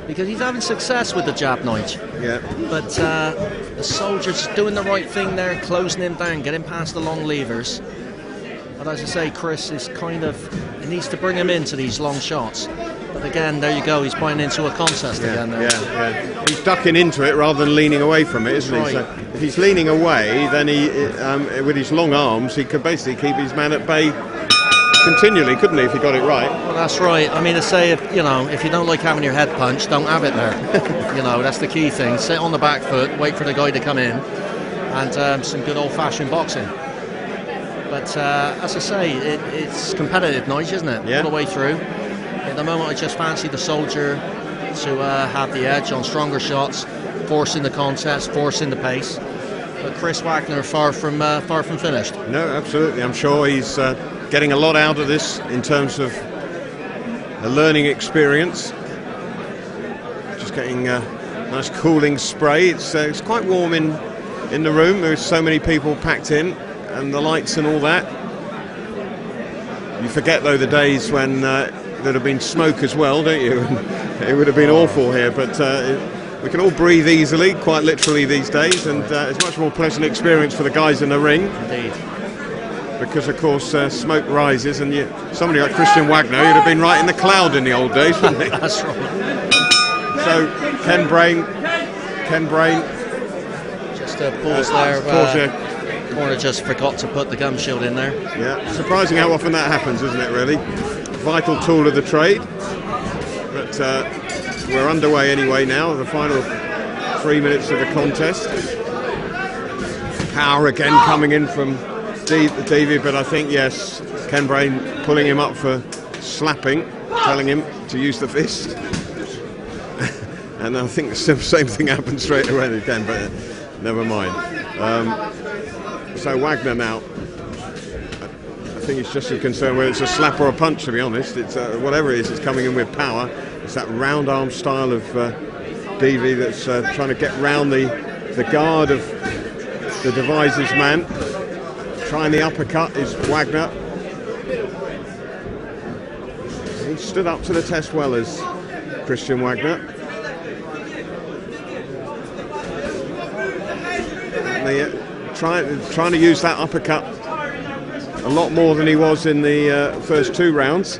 because he's having success with the jab Nige. Yeah. But uh, the soldier's doing the right thing there, closing him down, getting past the long levers. But as I say, Chris is kind of, he needs to bring him into these long shots. But again, there you go, he's buying into a contest Yeah, again there. yeah, yeah. He's ducking into it rather than leaning away from it, isn't he? That's So if he's leaning away, then he, um, with his long arms, he could basically keep his man at bay continually, couldn't he, if he got it right? Well, that's right. I mean, to say, if, you know, if you don't like having your head punched, don't have it there. you know, that's the key thing. Sit on the back foot, wait for the guy to come in, and um, some good old-fashioned boxing. But uh, as I say, it, it's competitive noise, isn't it? Yeah. All the way through. At the moment, I just fancy the soldier to uh, have the edge on stronger shots, forcing the contest, forcing the pace. But Chris Wagner far from uh, far from finished. No, absolutely. I'm sure he's uh, getting a lot out of this in terms of a learning experience. Just getting a nice cooling spray. It's, uh, it's quite warm in, in the room. There's so many people packed in, and the lights and all that. You forget, though, the days when uh, there'd have been smoke as well, don't you? it would have been awful here, but uh, it, we can all breathe easily, quite literally these days, and uh, it's much more pleasant experience for the guys in the ring Indeed. because of course uh, smoke rises and you, somebody like Christian Wagner you'd have been right in the cloud in the old days wouldn't he That's right. so Ken Brain Ken Brain Just a pause there. of uh, yeah, Corner just forgot to put the gum shield in there. yeah. Surprising how often that happens isn't it really? Vital tool of the trade. But uh, we're underway anyway now. The final three minutes of the contest. Power again coming in from D- Davey but I think yes Ken Brain pulling him up for slapping telling him to use the fist. And I think the same thing happened straight away again but never mind. Um, so Wagner now I think it's just a concern whether it's a slap or a punch. To be honest, it's uh, whatever it is. It's coming in with power. It's that round arm style of uh, Davey that's uh, trying to get round the the guard of the Devizes man. Trying the uppercut is Wagner. He stood up to the test well as Christian Wagner. The, uh, try, trying to use that uppercut a lot more than he was in the uh, first two rounds.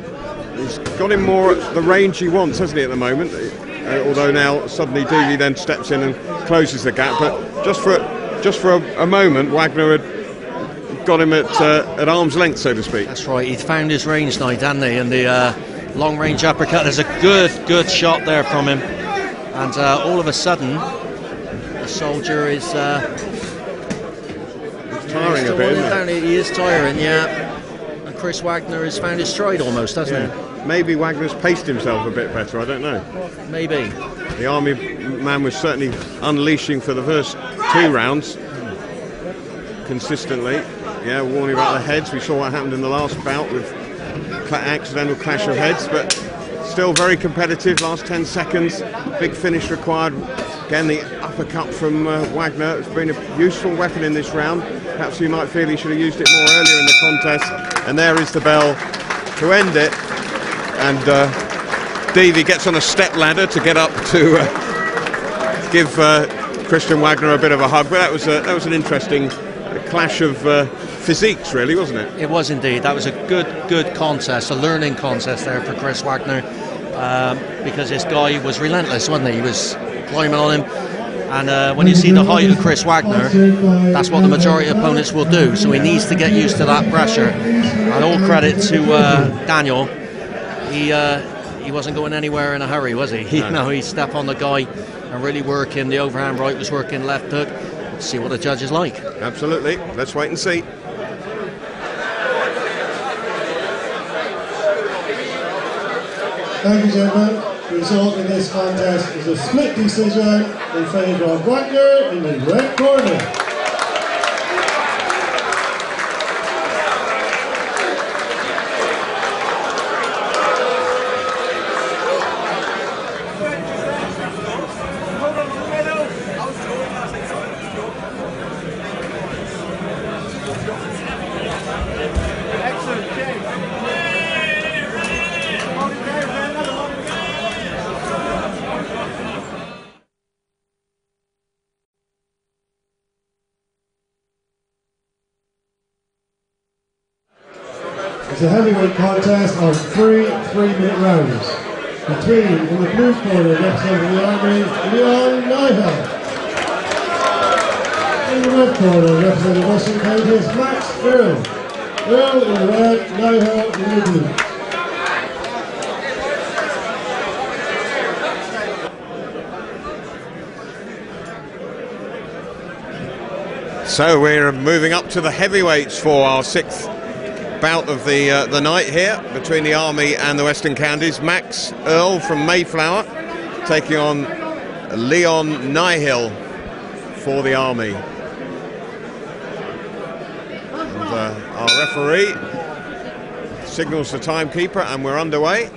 He's got him more at the range he wants, hasn't he, at the moment? Uh, although now suddenly Deavy then steps in and closes the gap. But just for just for a, a moment, Wagner had got him at uh, at arm's length, so to speak. That's right. He found his range now, didn't he? And the uh, long range uppercut. There's a good good shot there from him. And uh, all of a sudden, the soldier is tiring a bit, down. He is tiring, yeah. And Chris Wagner has found his stride almost, hasn't Yeah. Maybe Wagner's paced himself a bit better. I don't know. Maybe. The army man was certainly unleashing for the first two rounds consistently. Yeah, warning about the heads. We saw what happened in the last bout with accidental clash of heads, but still very competitive. Last 10 seconds, big finish required. Again, the uppercut from uh, Wagner has been a useful weapon in this round. Perhaps you might feel he should have used it more earlier in the contest. And there is the bell to end it. And uh, Davey gets on a step ladder to get up to uh, give uh, Christian Wagner a bit of a hug. But that was a, that was an interesting clash of uh, physiques, really, wasn't it? It was indeed. That was a good, good contest, a learning contest there for Chris Wagner, um, because this guy was relentless, wasn't he? He was climbing on him, and uh, when you see the height of Chris Wagner, that's what the majority of opponents will do. So he needs to get used to that pressure. And all credit to uh, Daniel. He uh, he wasn't going anywhere in a hurry, was he? You know, he stepped on the guy and really working. The overhand right was working, left hook. See what the judge is like. Absolutely. Let's wait and see. Thank you, gentlemen. The result in this contest is a split decision in favour of Wagner in the red corner. Between, in the blue corner, representing the Army, Leon Nyhell. In the red corner, representing Western Counties, Max Earl. Earl in red, Nyhell in the blue. So we're moving up to the heavyweights for our sixth bout of the uh, the night here between the Army and the Western Counties. Max Earl from Mayflower taking on Leon Nihill for the Army. And uh, our referee signals the timekeeper, and we're underway.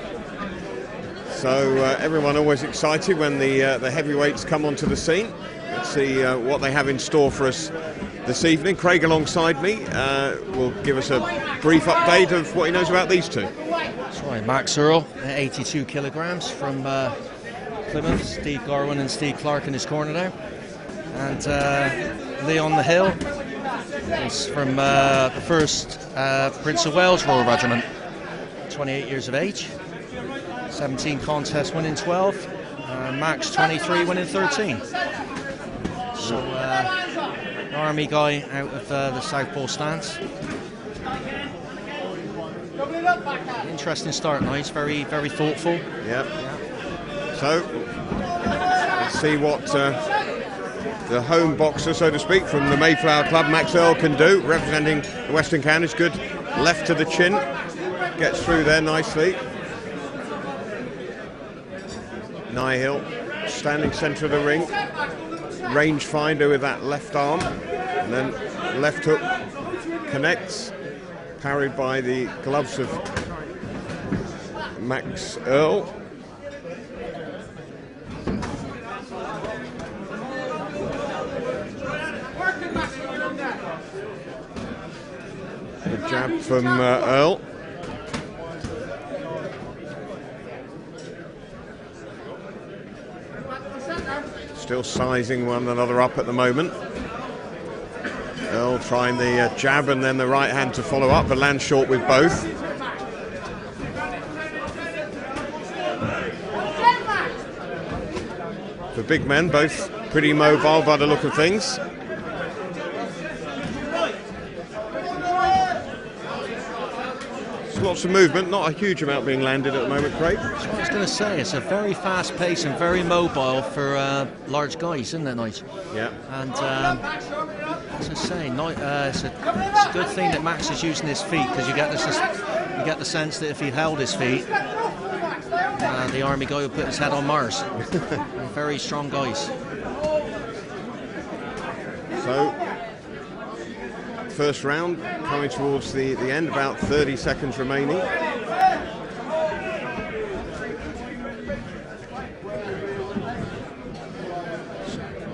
So uh, everyone always excited when the uh, the heavyweights come onto the scene. Let's see uh, what they have in store for us this evening. Craig alongside me uh, will give us a brief update of what he knows about these two. That's right, Max Earl, 82 kilograms from uh, Plymouth. Steve Garwin and Steve Clark in his corner now. And uh, Leon Nihill is from uh, the first uh, Prince of Wales Royal Regiment, 28 years of age, 17 contests winning 12, uh, Max 23 winning 13. So, army guy out of uh, the Southpaw stance. Interesting start, nice, very, very thoughtful. Yep. So let's see what uh, the home boxer, so to speak, from the Mayflower Club, Max Earl, can do, representing the Western Counties. Good left to the chin, gets through there nicely. Nihill standing centre of the ring, range finder with that left arm, and then left hook connects, parried by the gloves of Max Earl. Good jab from uh, Earl. Still sizing one another up at the moment. Earl trying the uh, jab and then the right hand to follow up, but lands short with both. For big men, both pretty mobile by the look of things. Lots of movement, not a huge amount being landed at the moment, Craig. That's what I was going to say. It's a very fast pace and very mobile for uh, large guys, isn't it, Nigel? Yeah. And um, as I say, uh, it's, a, it's a good thing that Max is using his feet because you get this, you get the sense that if he held his feet, uh, the army guy would put his head on Mars. Very strong guys. So, first round coming towards the, the end, about 30 seconds remaining.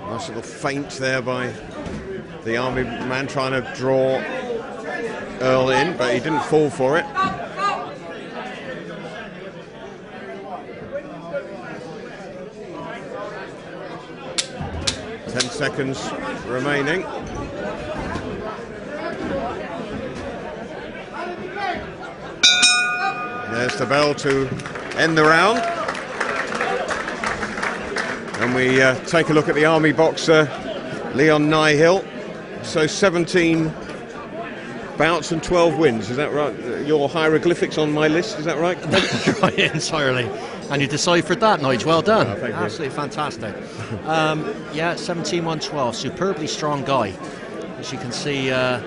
Nice little feint there by the army man trying to draw Earl in, but he didn't fall for it. Ten seconds remaining. There's the bell to end the round. And we uh, take a look at the army boxer, Leon Nihill. So 17 bouts and 12 wins, is that right? Your hieroglyphics on my list, is that right? right, entirely. And you deciphered that, Nigel. Well done. Oh, thank you. Absolutely fantastic. Um, yeah, 17 112. Superbly strong guy. As you can see uh,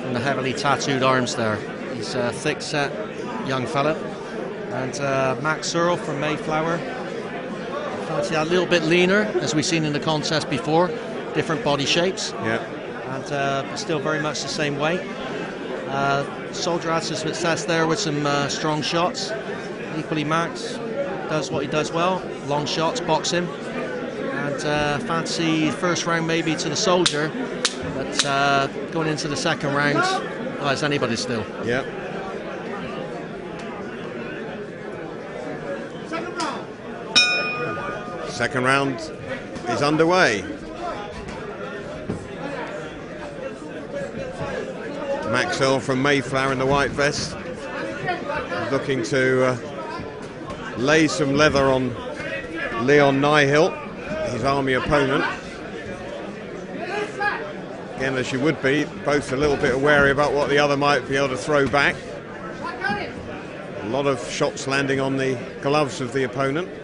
from the heavily tattooed arms there. He's a thick set young fella. And uh, Max Earl from Mayflower. Fancy that a little bit leaner, as we've seen in the contest before. Different body shapes. yeah. and uh, still very much the same weight. Uh, Soldier had some success there with some uh, strong shots. Equally, Max does what he does well long shots, boxing. And uh, fancy first round maybe to the Soldier, but uh, going into the second round, it's anybody still. Yeah. Second round is underway. Max Earl from Mayflower in the white vest, looking to uh, lay some leather on Leon Nihill, his army opponent. Again, as you would be, both a little bit wary about what the other might be able to throw back. A lot of shots landing on the gloves of the opponent.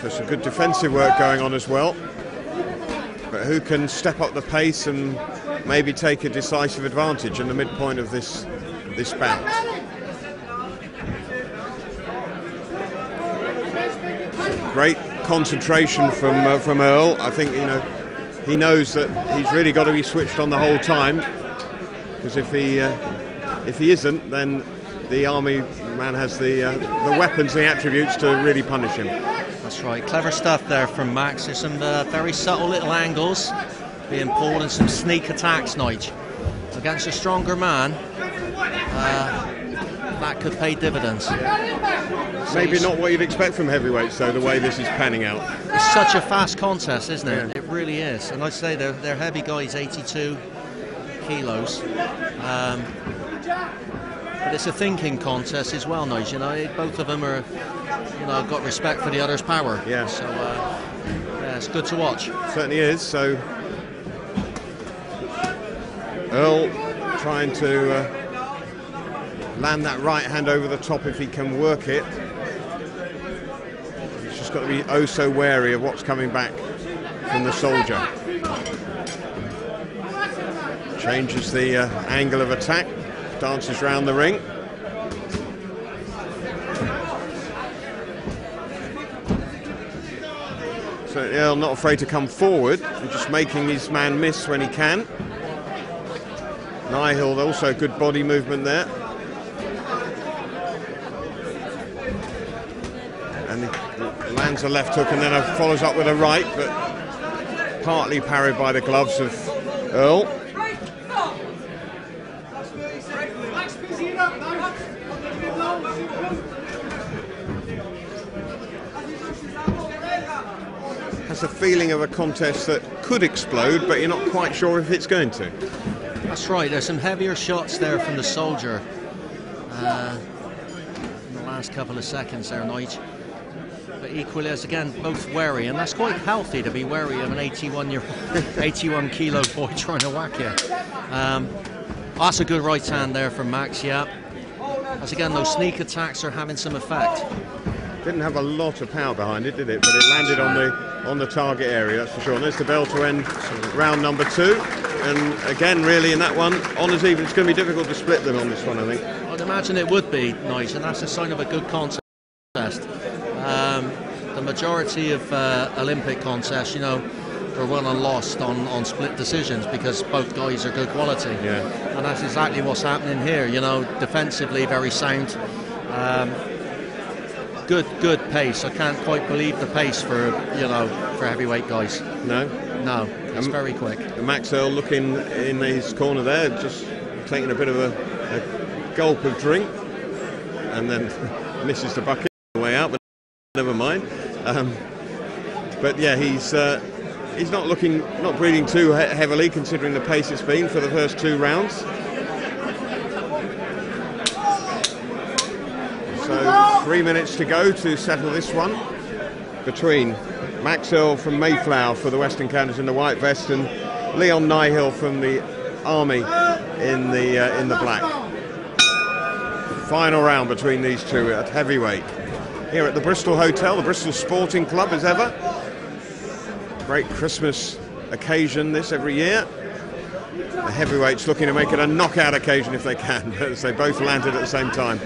So some good defensive work going on as well. But who can step up the pace and maybe take a decisive advantage in the midpoint of this this bout? Great concentration from uh, from Earl. I think you know he knows that he's really got to be switched on the whole time because if he uh, if he isn't, then the army man has the uh, the weapons, the attributes to really punish him. That's right, clever stuff there from Max. There's some uh, very subtle little angles being pulled and some sneak attacks, Nige. Against a stronger man, uh, that could pay dividends. So Maybe not what you'd expect from heavyweights, though, the way this is panning out. It's such a fast contest, isn't it? Yeah. It really is. And I'd say, they're, they're heavy guys, 82 kilos. Um, but it's a thinking contest as well, Nige. You know, both of them are, you know, got respect for the other's power. Yeah. So, uh, yeah, it's good to watch. Certainly is. So Earl trying to uh, land that right hand over the top if he can work it. He's just got to be oh so wary of what's coming back from the soldier. Changes the uh, angle of attack, dances round the ring. So Earl not afraid to come forward and just making his man miss when he can. Nihill also good body movement there. And he lands a left hook and then follows up with a right, but partly parried by the gloves of Earl. Feeling of a contest that could explode, but you're not quite sure if it's going to. That's right. There's some heavier shots there from the soldier uh, in the last couple of seconds there, Nige. But equally, as again, both wary, and that's quite healthy to be wary of an 81 year, 81 kilo boy trying to whack you. Um, that's a good right hand there from Max. Yeah. As again, those sneak attacks are having some effect. Didn't have a lot of power behind it, did it? But it landed on the on the target area, that's for sure. And there's the bell to end round number two. And again, really, in that one, honours even. It's going to be difficult to split them on this one, I think. I'd imagine it would be nice, and that's a sign of a good contest. Um, the majority of uh, Olympic contests, you know, are won and lost on, on split decisions because both guys are good quality. Yeah. And that's exactly what's happening here. You know, defensively very sound. Um, good, good pace. I can't quite believe the pace for you know for heavyweight guys. No? No, it's Um, very quick. Max Earl looking in his corner there, just taking a bit of a, a gulp of drink, and then misses the bucket on the way out, but never mind. Um, but yeah, he's uh, he's not looking, not breathing too he- heavily considering the pace it's been for the first two rounds. So three minutes to go to settle this one between Max Earl from Mayflower for the Western Counties in the white vest and Leon Nihill from the Army in the uh, in the black. Final round between these two at heavyweight here at the Bristol Hotel, the Bristol Sporting Club as ever. Great Christmas occasion this every year. The heavyweights looking to make it a knockout occasion if they can, as they both landed at the same time.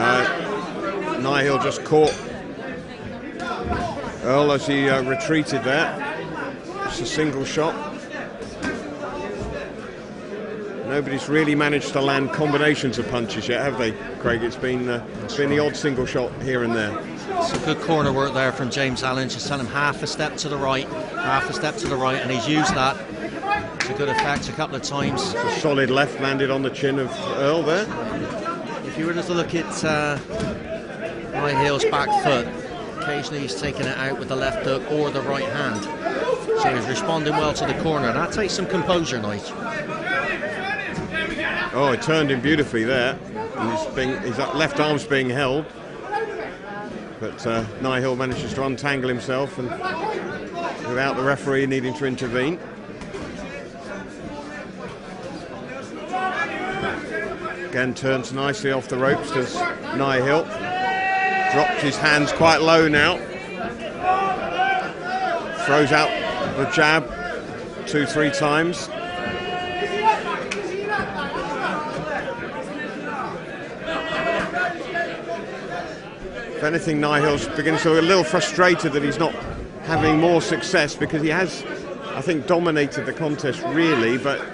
Uh, Nihill just caught Earl as he uh, retreated there. It's a single shot. Nobody's really managed to land combinations of punches yet, have they, Craig? It's been uh, it's been the odd single shot here and there. Some good corner work there from James Allen. Just telling him half a step to the right, half a step to the right, and he's used that to good effect a couple of times. A solid left landed on the chin of Earl there. If you were to look at uh, Nihill's back foot, occasionally he's taking it out with the left hook or the right hand. So he's responding well to the corner. That takes some composure, Nige. Oh, it turned him beautifully there. He's being, his left arm's being held. But uh, manages to untangle himself and without the referee needing to intervene. Again turns nicely off the ropes does Nihill. Drops his hands quite low now. Throws out the jab two, three times. If anything, Nihill's beginning to look a little frustrated that he's not having more success because he has, I think, dominated the contest really, but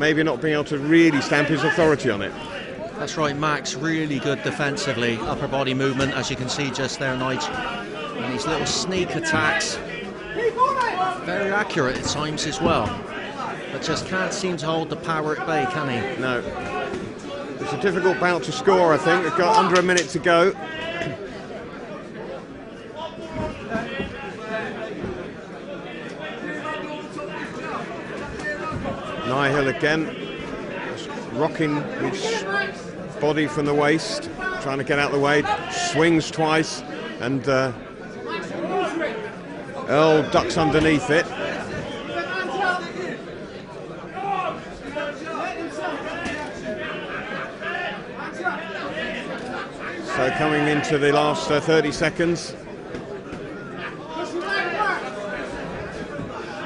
maybe not being able to really stamp his authority on it. That's right, Max, really good defensively. Upper body movement, as you can see just there, Nige. And these little sneak attacks, very accurate at times as well. But just can't seem to hold the power at bay, can he? No. It's a difficult bout to score, I think. We've got under a minute to go. Nihill again, rocking his body from the waist, trying to get out of the way, swings twice, and uh, Earl ducks underneath it. So coming into the last uh, 30 seconds.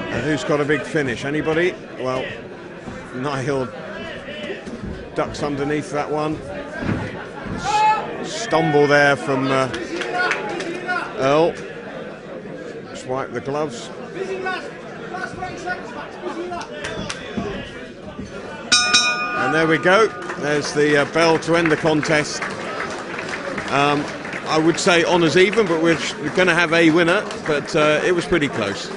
And who's got a big finish? Anybody? Well, Nihill ducks underneath that one. Stumble there from uh, Earl. Just wipe the gloves. And there we go. There's the uh, bell to end the contest. Um, I would say honours even, but we're, we're going to have a winner. But uh, it was pretty close.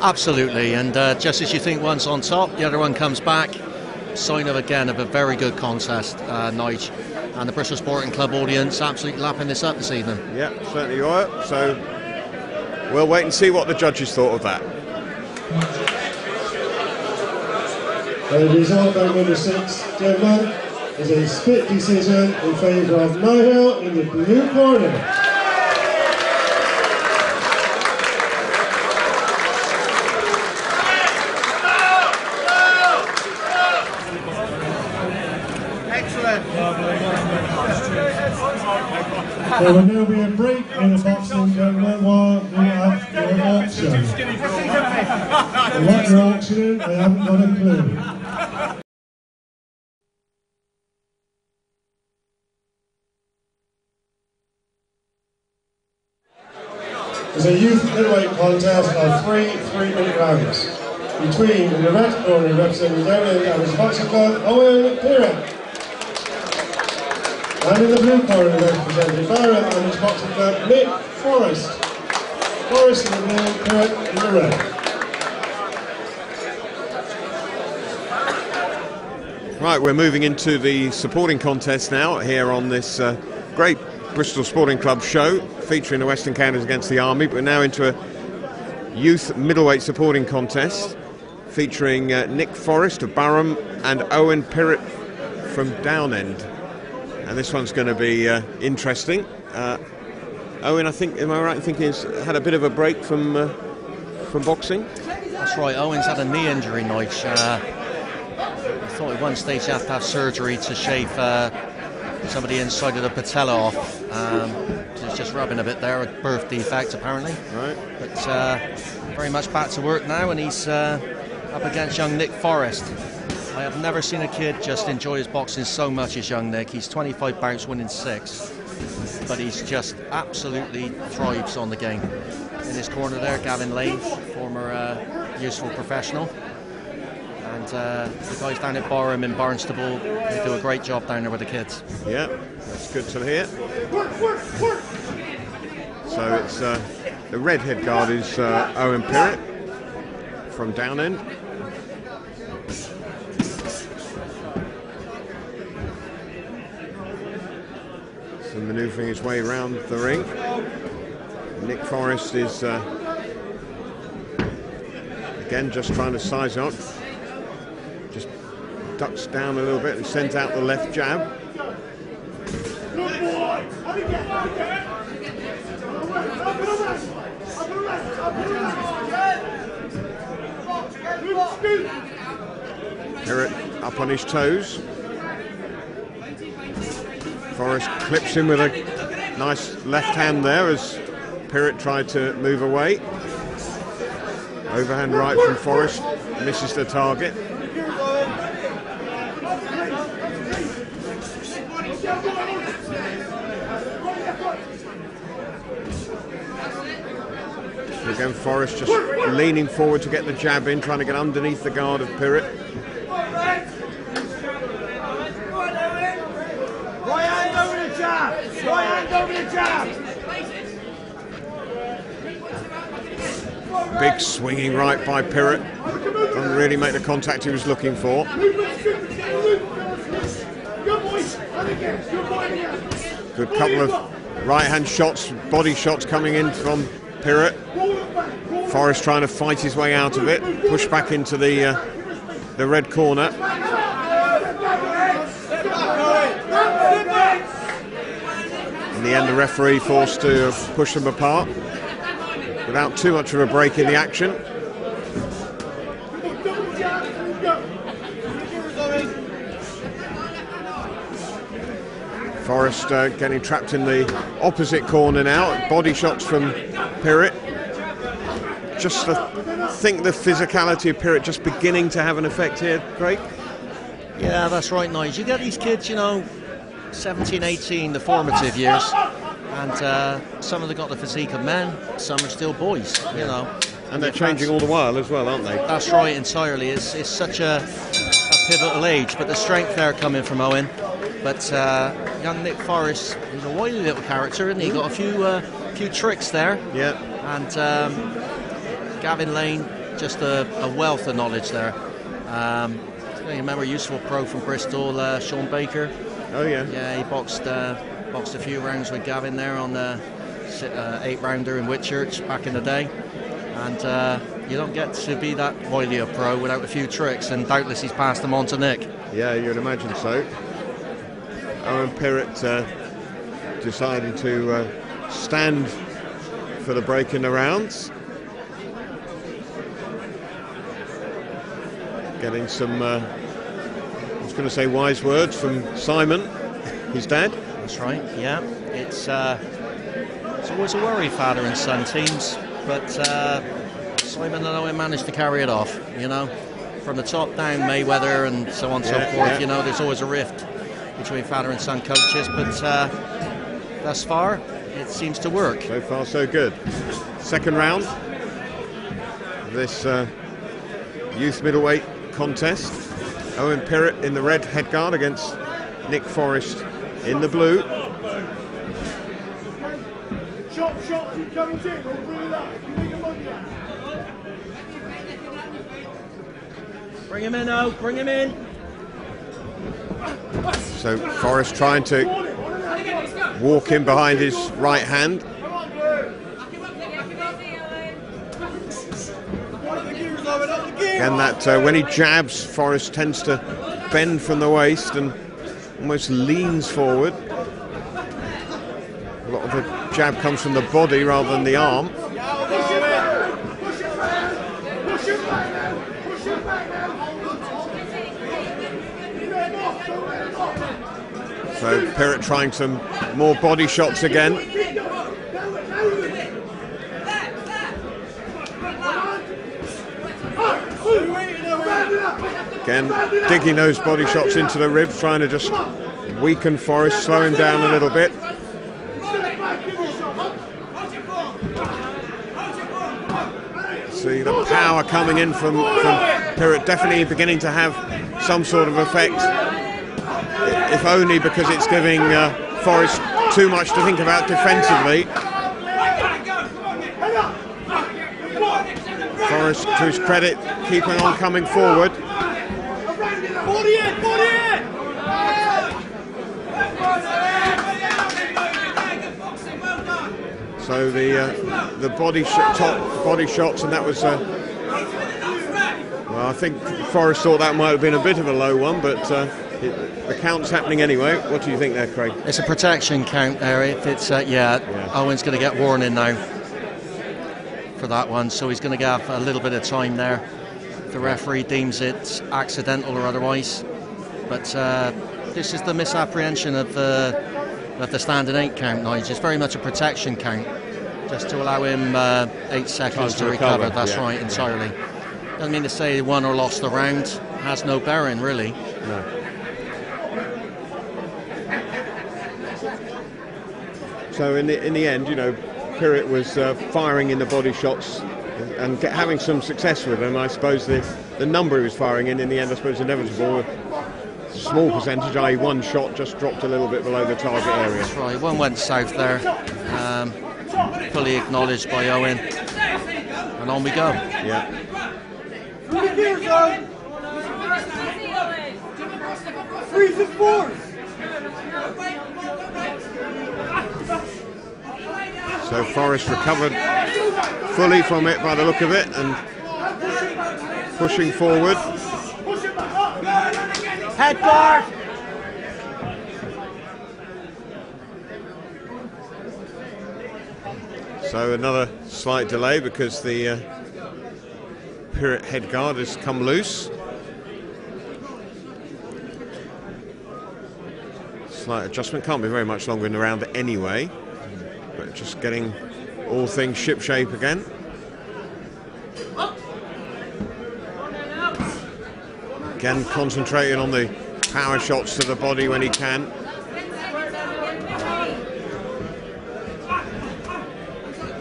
Absolutely, and uh, just as you think one's on top, the other one comes back. Sign of again of a very good contest, uh, Nige. and the Bristol Sporting Club audience absolutely lapping this up this evening. Yeah, certainly you are. So we'll wait and see what the judges thought of that. The result by number six, gentlemen, is a split decision in favour of Nihill in the blue corner. Excellent. There will now be a break in the boxing, gentlemen, while we have your auction. And what you're auctioning, I haven't got a clue. There's a youth middleweight contest of three three-minute rounds between in the red corner representing Downend Boxing Club, Owen Pirrett. And in the blue corner representing Barum and his boxing club, Nick Forrest. Forrest in the blue, Pirrett in the red. Right, we're moving into the supporting contest now here on this uh, great Bristol Sporting Club show featuring the Western Counties against the Army. But we're now into a youth middleweight supporting contest featuring uh, Nick Forrest of Barum and Owen Pirrett from Downend. And this one's going to be uh, interesting. Uh, Owen, I think, am I right in thinking he's had a bit of a break from uh, from boxing? That's right, Owen's had a knee injury, Nige. Uh, I thought at one stage he had to have surgery to shave uh, some of the inside of the patella off. Um, he's just rubbing a bit there, a birth defect apparently. Right. But uh, very much back to work now, and he's uh, up against young Nick Forrest. I have never seen a kid just enjoy his boxing so much as young Nick. He's 25 bouts, winning six, but he's just absolutely thrives on the game. In his corner there, Gavin Lane, former uh, useful professional. And uh, the guys down at Barum in Barnstaple, they do a great job down there with the kids. Yeah, that's good to hear. So it's uh, the red head guard is uh, Owen Pirrett from Downend. So manoeuvring his way around the ring. Nick Forrest is uh, again just trying to size up. Just ducks down a little bit and sends out the left jab. Pirrett up on his toes. Forrest clips him with a nice left hand there as Pirrett tried to move away. Overhand right from Forrest misses the target. Again, Forrest just leaning forward to get the jab in, trying to get underneath the guard of Pirrett. Right hand over the jab. Over the. Big swinging right by Pirrett. Doesn't really make the contact he was looking for. Good couple of right hand shots, body shots coming in from Pirrett. Forrest trying to fight his way out of it, push back into the uh, the red corner. In the end, the referee forced to push them apart without too much of a break in the action. Forrest uh, getting trapped in the opposite corner now. Body shots from Pirrett. Just the, think the physicality of Pirrett just beginning to have an effect here, Craig. Yeah, that's right, Nige. You get these kids, you know, 17, 18, the formative years, and uh, some of them got the physique of men, some are still boys, you know. And they're changing all the while as well, aren't they? That's right, entirely. It's, it's such a, a pivotal age, but the strength there coming from Owen. But uh, young Nick Forrest, he's a wily little character, isn't he? Got a few uh, few tricks there. Yeah. And um, Gavin Lane, just a, a wealth of knowledge there. Um, you remember a useful pro from Bristol, uh, Sean Baker. Oh yeah. Yeah, he boxed uh, boxed a few rounds with Gavin there on the uh, eight rounder in Whitchurch back in the day. And uh, you don't get to be that oily a pro without a few tricks, and doubtless he's passed them on to Nick. Yeah, you'd imagine so. Owen Pirrett uh, deciding to uh, stand for the break in the rounds. Getting some, uh, going to say wise words from Simon, his dad. That's right. Yeah, it's uh, it's always a worry, father and son teams, but uh, Simon and Owen managed to carry it off. You know, from the top down, Mayweather and so on and so forth. yeah. You know, there's always a rift between father and son coaches, but uh, thus far, it seems to work. So far, so good. Second round. This uh, youth middleweight contest. Owen Pirrett in the red headguard against Nick Forrest in the blue. Shot, shot, keep coming in. Don't bring it up. You make a monkey. Bring him in, O. Bring him in. So Forrest trying to walk in behind his right hand. And that uh, when he jabs, Forrest tends to bend from the waist and almost leans forward. A lot of the jab comes from the body rather than the arm. So Pirrett trying some more body shots again. Again, digging those body shots into the ribs, trying to just weaken Forrest, slow him down a little bit. See the power coming in from, from Pirrett, definitely beginning to have some sort of effect. If only because it's giving uh, Forrest too much to think about defensively. Forrest, to his credit, keeping on coming forward. Body in, body in! So the uh, the body shot, top body shots, and that was. Uh, well, I think Forrest thought that might have been a bit of a low one, but uh, it, the count's happening anyway. What do you think there, Craig? It's a protection count there. If it's uh, yeah, Yeah. Owen's going to get warning now for that one, so he's going to have a little bit of time there. If the referee deems it accidental or otherwise, but uh, this is the misapprehension of the of the standing eight count. Nige. It's very much a protection count, just to allow him uh, eight seconds to to recover. recover, That's yeah, right, yeah. entirely. Doesn't mean to say he won or lost the round. Has no bearing really. No. So in the in the end, you know, Pirrett was uh, firing in the body shots and get, having some success with them. I suppose the the number he was firing in in the end, I suppose, inevitable. Small percentage, i.e., one shot just dropped a little bit below the target area. That's right. One went south there. Um, fully acknowledged by Owen. And on we go. Yeah. Through the gears, Freeze his force! So Forrest recovered fully from it by the look of it and pushing forward. Head guard! So another slight delay because the uh, Pirrett head guard has come loose. Slight adjustment, can't be very much longer in the round anyway. But just getting all things ship shape again. Again, concentrating on the power shots to the body when he can.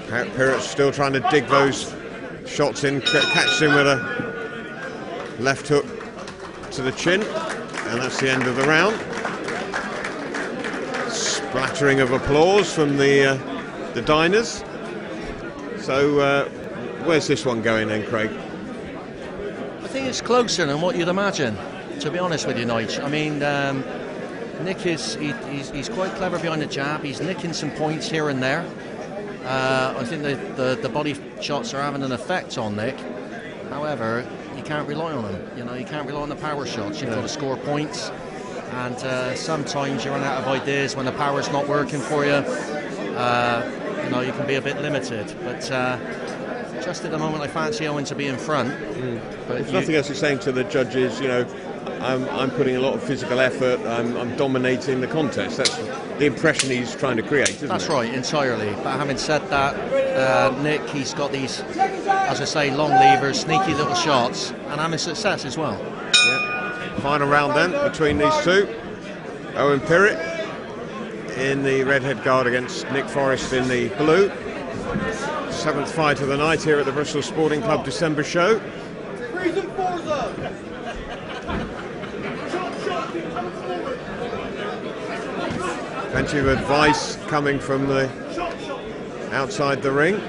Pir- still trying to dig those shots in, catches him with a left hook to the chin, and that's the end of the round. Splattering of applause from the uh, the diners. So, uh, where's this one going then, Craig? It's closer than what you'd imagine, to be honest with you, Nige. I mean, um, Nick is he, he's, he's quite clever behind the jab. He's nicking some points here and there. Uh, I think the, the, the body shots are having an effect on Nick. However, you can't rely on them. You know, you can't rely on the power shots. You've got to score points, and uh, sometimes you run out of ideas when the power's not working for you. Uh, you know, you can be a bit limited. But uh, just at the moment, I fancy Owen to be in front. But There's you- nothing else you're saying to the judges, you know, I'm, I'm putting a lot of physical effort, I'm, I'm dominating the contest. That's the impression he's trying to create, isn't it? That's it? right, entirely. But having said that, uh, Nick, he's got these, as I say, long levers, sneaky little shots, and having success as well. Yeah. Final round then between these two. Owen Pirrett in the redhead guard against Nick Forrest in the blue. Seventh fight of the night here at the Bristol Sporting Club December show. Plenty of advice coming from the outside the ring.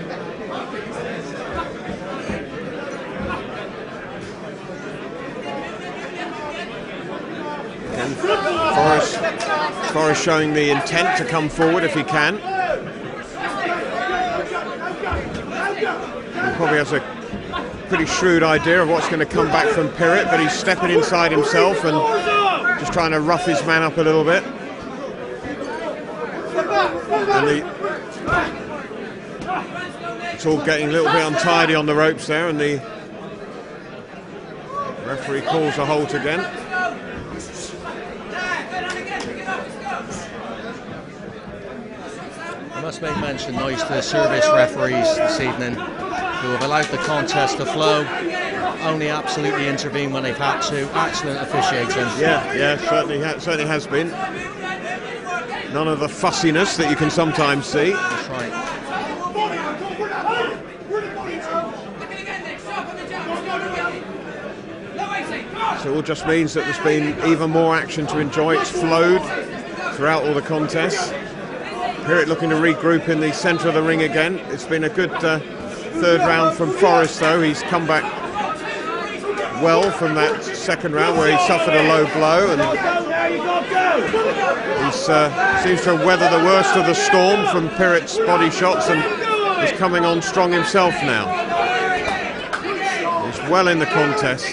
Forrest, Forrest showing the intent to come forward if he can. Probably has a pretty shrewd idea of what's going to come back from Pirrett, but he's stepping inside himself and just trying to rough his man up a little bit. And it's all getting a little bit untidy on the ropes there, and the referee calls a halt again. I must make mention noise to the service referees this evening who have allowed the contest to flow, only absolutely intervene when they've had to. Excellent officiating. Yeah, yeah, certainly, ha- certainly has been. None of the fussiness that you can sometimes see. That's right. So it all just means that there's been even more action to enjoy. It's flowed throughout all the contests. Pirrett looking to regroup in the centre of the ring again. It's been a good uh, third round from Forrest, though. He's come back well from that second round where he suffered a low blow and he uh, seems to have weathered the worst of the storm from Pirrett's body shots and is coming on strong himself now. He's well in the contest.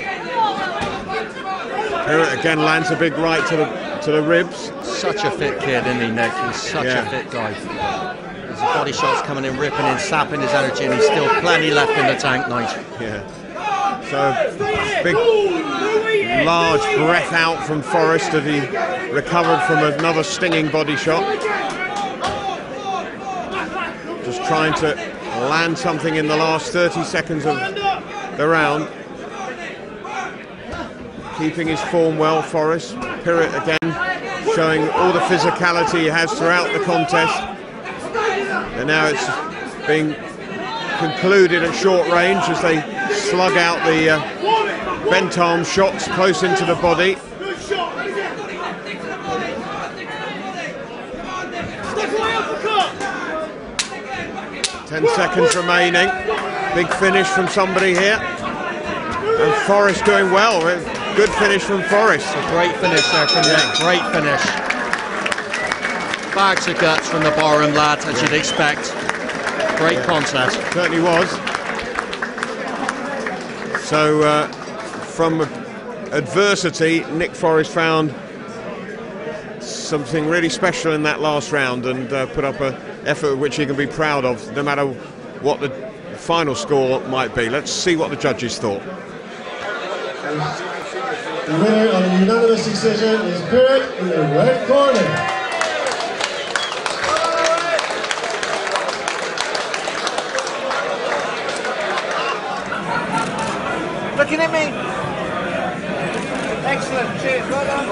Pirrett again lands a big right to the to the ribs. Such a fit kid, isn't he, Nick? He's such Yeah. a fit guy. His body shots coming in, ripping in, sapping his energy, and he's still plenty left in the tank, Nige. Yeah. So big, large breath out from Forrest as he recovered from another stinging body shot. Just trying to land something in the last 30 seconds of the round. Keeping his form well, Forrest. Pirrett again showing all the physicality he has throughout the contest. And now it's being concluded at short range as they slug out the uh, bent arm shots close into the body. Ten seconds remaining. Big finish from somebody here. And Forrest doing well. Good finish from Forrest. A Great finish there from Nick. Great finish. Bags of guts from the Barum lad, as you'd expect. Great contest. Certainly was. So, uh, from adversity, Nick Forrest found something really special in that last round and uh, put up an effort which he can be proud of, no matter what the final score might be. Let's see what the judges thought. The winner on a unanimous decision is Pirrett in the red corner. Looking at me. Excellent. Cheers. Well done.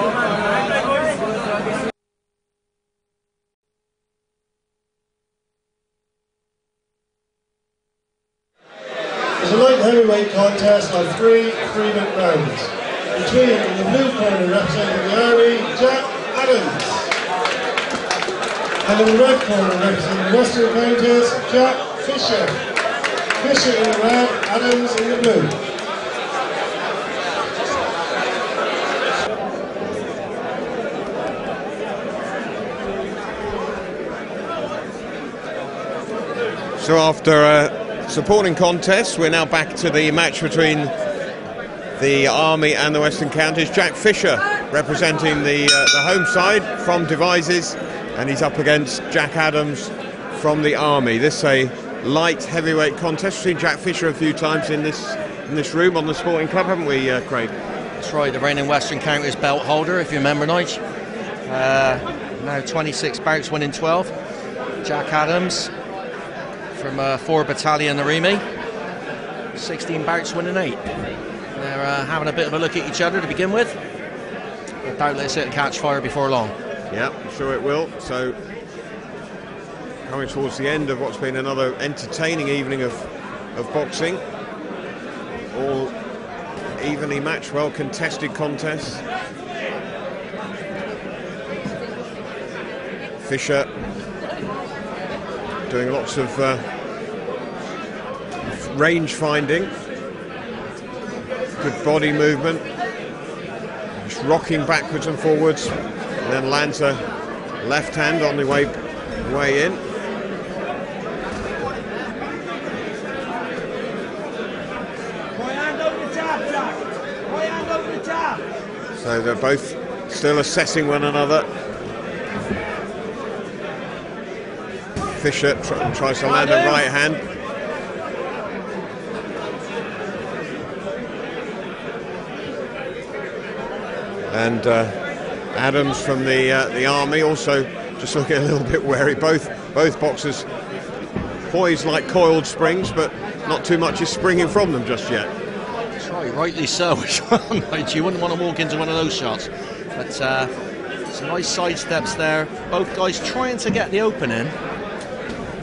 It's a light heavyweight contest of three three-minute rounds. Between in the blue corner representing the Army, Jack Adams. And in the red corner representing the Western Counties, Jack Fisher. Fisher in the red, Adams in the blue. So after a supporting contest, we're now back to the match between the Army and the Western Counties. Jack Fisher representing the, uh, the home side from Devizes, and he's up against Jack Adams from the Army. This is a light heavyweight contest. We've seen Jack Fisher a few times in this in this room on the Sporting Club, haven't we, uh, Craig? That's right, the reigning Western Counties belt holder, if you remember, Nige. Uh, now 26 bouts, winning 12. Jack Adams from uh, 4 Battalion REME, 16 bouts, winning 8. They're uh, having a bit of a look at each other to begin with. But doubtless it'll catch fire before long. Yeah, I'm sure it will. So, coming towards the end of what's been another entertaining evening of, of boxing. All evenly matched, well contested contests. Fisher doing lots of uh, range finding, good body movement, just rocking backwards and forwards, and then lands a left hand on the way way in. So they're both still assessing one another. Fisher tr- tries to land a right hand. And uh, Adams from the uh, the army also just looking a little bit wary. Both both boxers poised like coiled springs, but not too much is springing from them just yet. That's right, rightly so as well, Nige. You wouldn't want to walk into one of those shots. But uh, some nice side steps there. Both guys trying to get the opening.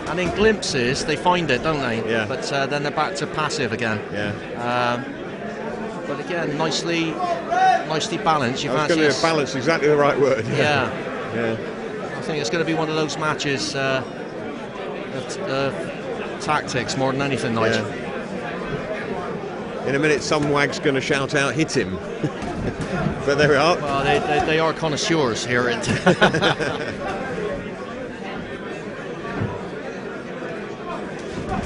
And in glimpses, they find it, don't they? Yeah. But uh, then they're back to passive again. Yeah. Um, but again, nicely, nicely balanced. You I was fancy going to balance exactly the right word. Yeah, Yeah. I think it's going to be one of those matches uh, of, of tactics more than anything, Nigel. Yeah. In a minute, some wag's going to shout out, hit him. but there we are. Well, they, they, they are connoisseurs here.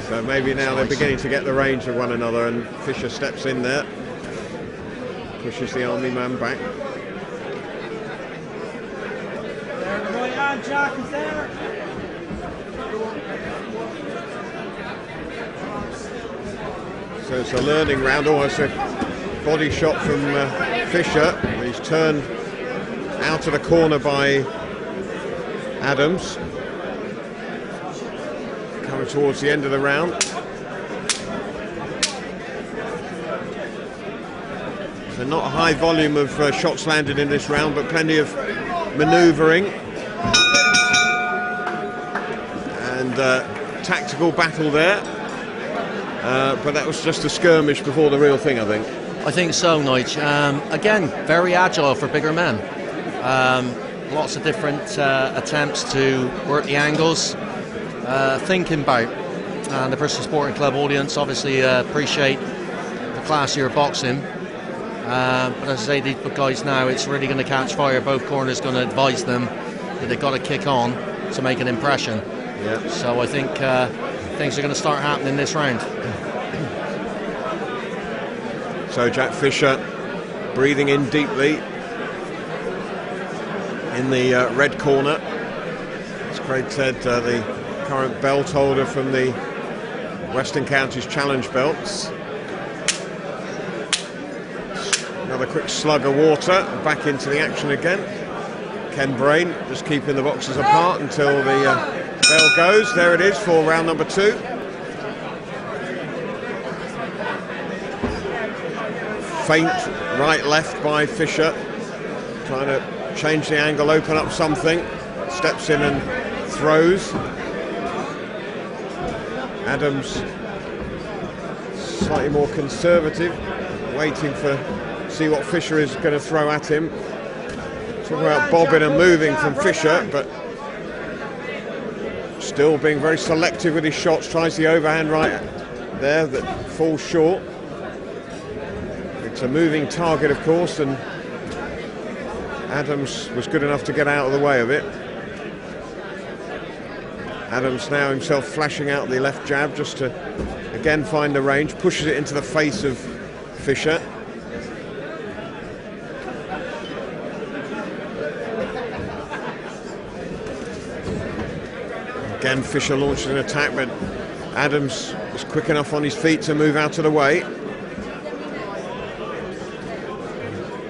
So maybe now they're beginning to get the range of one another, and Fisher steps in there, pushes the army man back. There, Jack, is there. So it's a learning round, almost a body shot from uh, Fisher. He's turned out of the corner by Adams. Coming towards the end of the round. So not a high volume of uh, shots landed in this round, but plenty of manoeuvring and uh, tactical battle there. Uh, but that was just a skirmish before the real thing, I think. I think so, Nige. Um, again, very agile for bigger men. Um, lots of different uh, attempts to work the angles, uh, thinking about. And the Bristol Sporting Club audience obviously uh, appreciate the class classier boxing. Uh, but as I say, these guys now, it's really going to catch fire. Both corners going to advise them that they've got to kick on to make an impression. Yeah. So I think uh, things are going to start happening this round. So Jack Fisher breathing in deeply in the uh, red corner. As Craig said, uh, the current belt holder from the Western Counties Challenge belts. Another quick slug of water, back into the action again. Ken Brain just keeping the boxes apart until the uh, bell goes. There it is for round number two. Faint right left by Fisher, trying to change the angle, open up something. Steps in and throws. Adams slightly more conservative, waiting for see what Fisher is going to throw at him. Talking about bobbing and moving from Fisher, but still being very selective with his shots. Tries the overhand right there that falls short. It's a moving target, of course, and Adams was good enough to get out of the way of it. Adams now himself flashing out the left jab just to again find the range, pushes it into the face of Fisher. Again, Fisher launches an attack, but Adams is quick enough on his feet to move out of the way.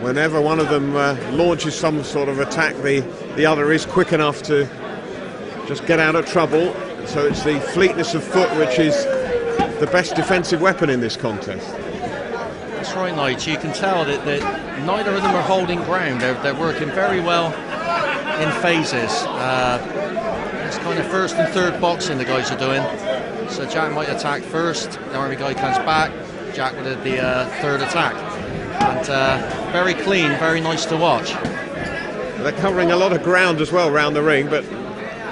Whenever one of them uh, launches some sort of attack, the, the other is quick enough to just get out of trouble. So it's the fleetness of foot which is the best defensive weapon in this contest. That's right, Nigel. You can tell that, that neither of them are holding ground. They're, they're working very well in phases. Uh, kind of first and third boxing the guys are doing. So Jack might attack first. The army guy comes back. Jack with the uh, third attack. And uh, very clean, very nice to watch. They're covering a lot of ground as well around the ring, but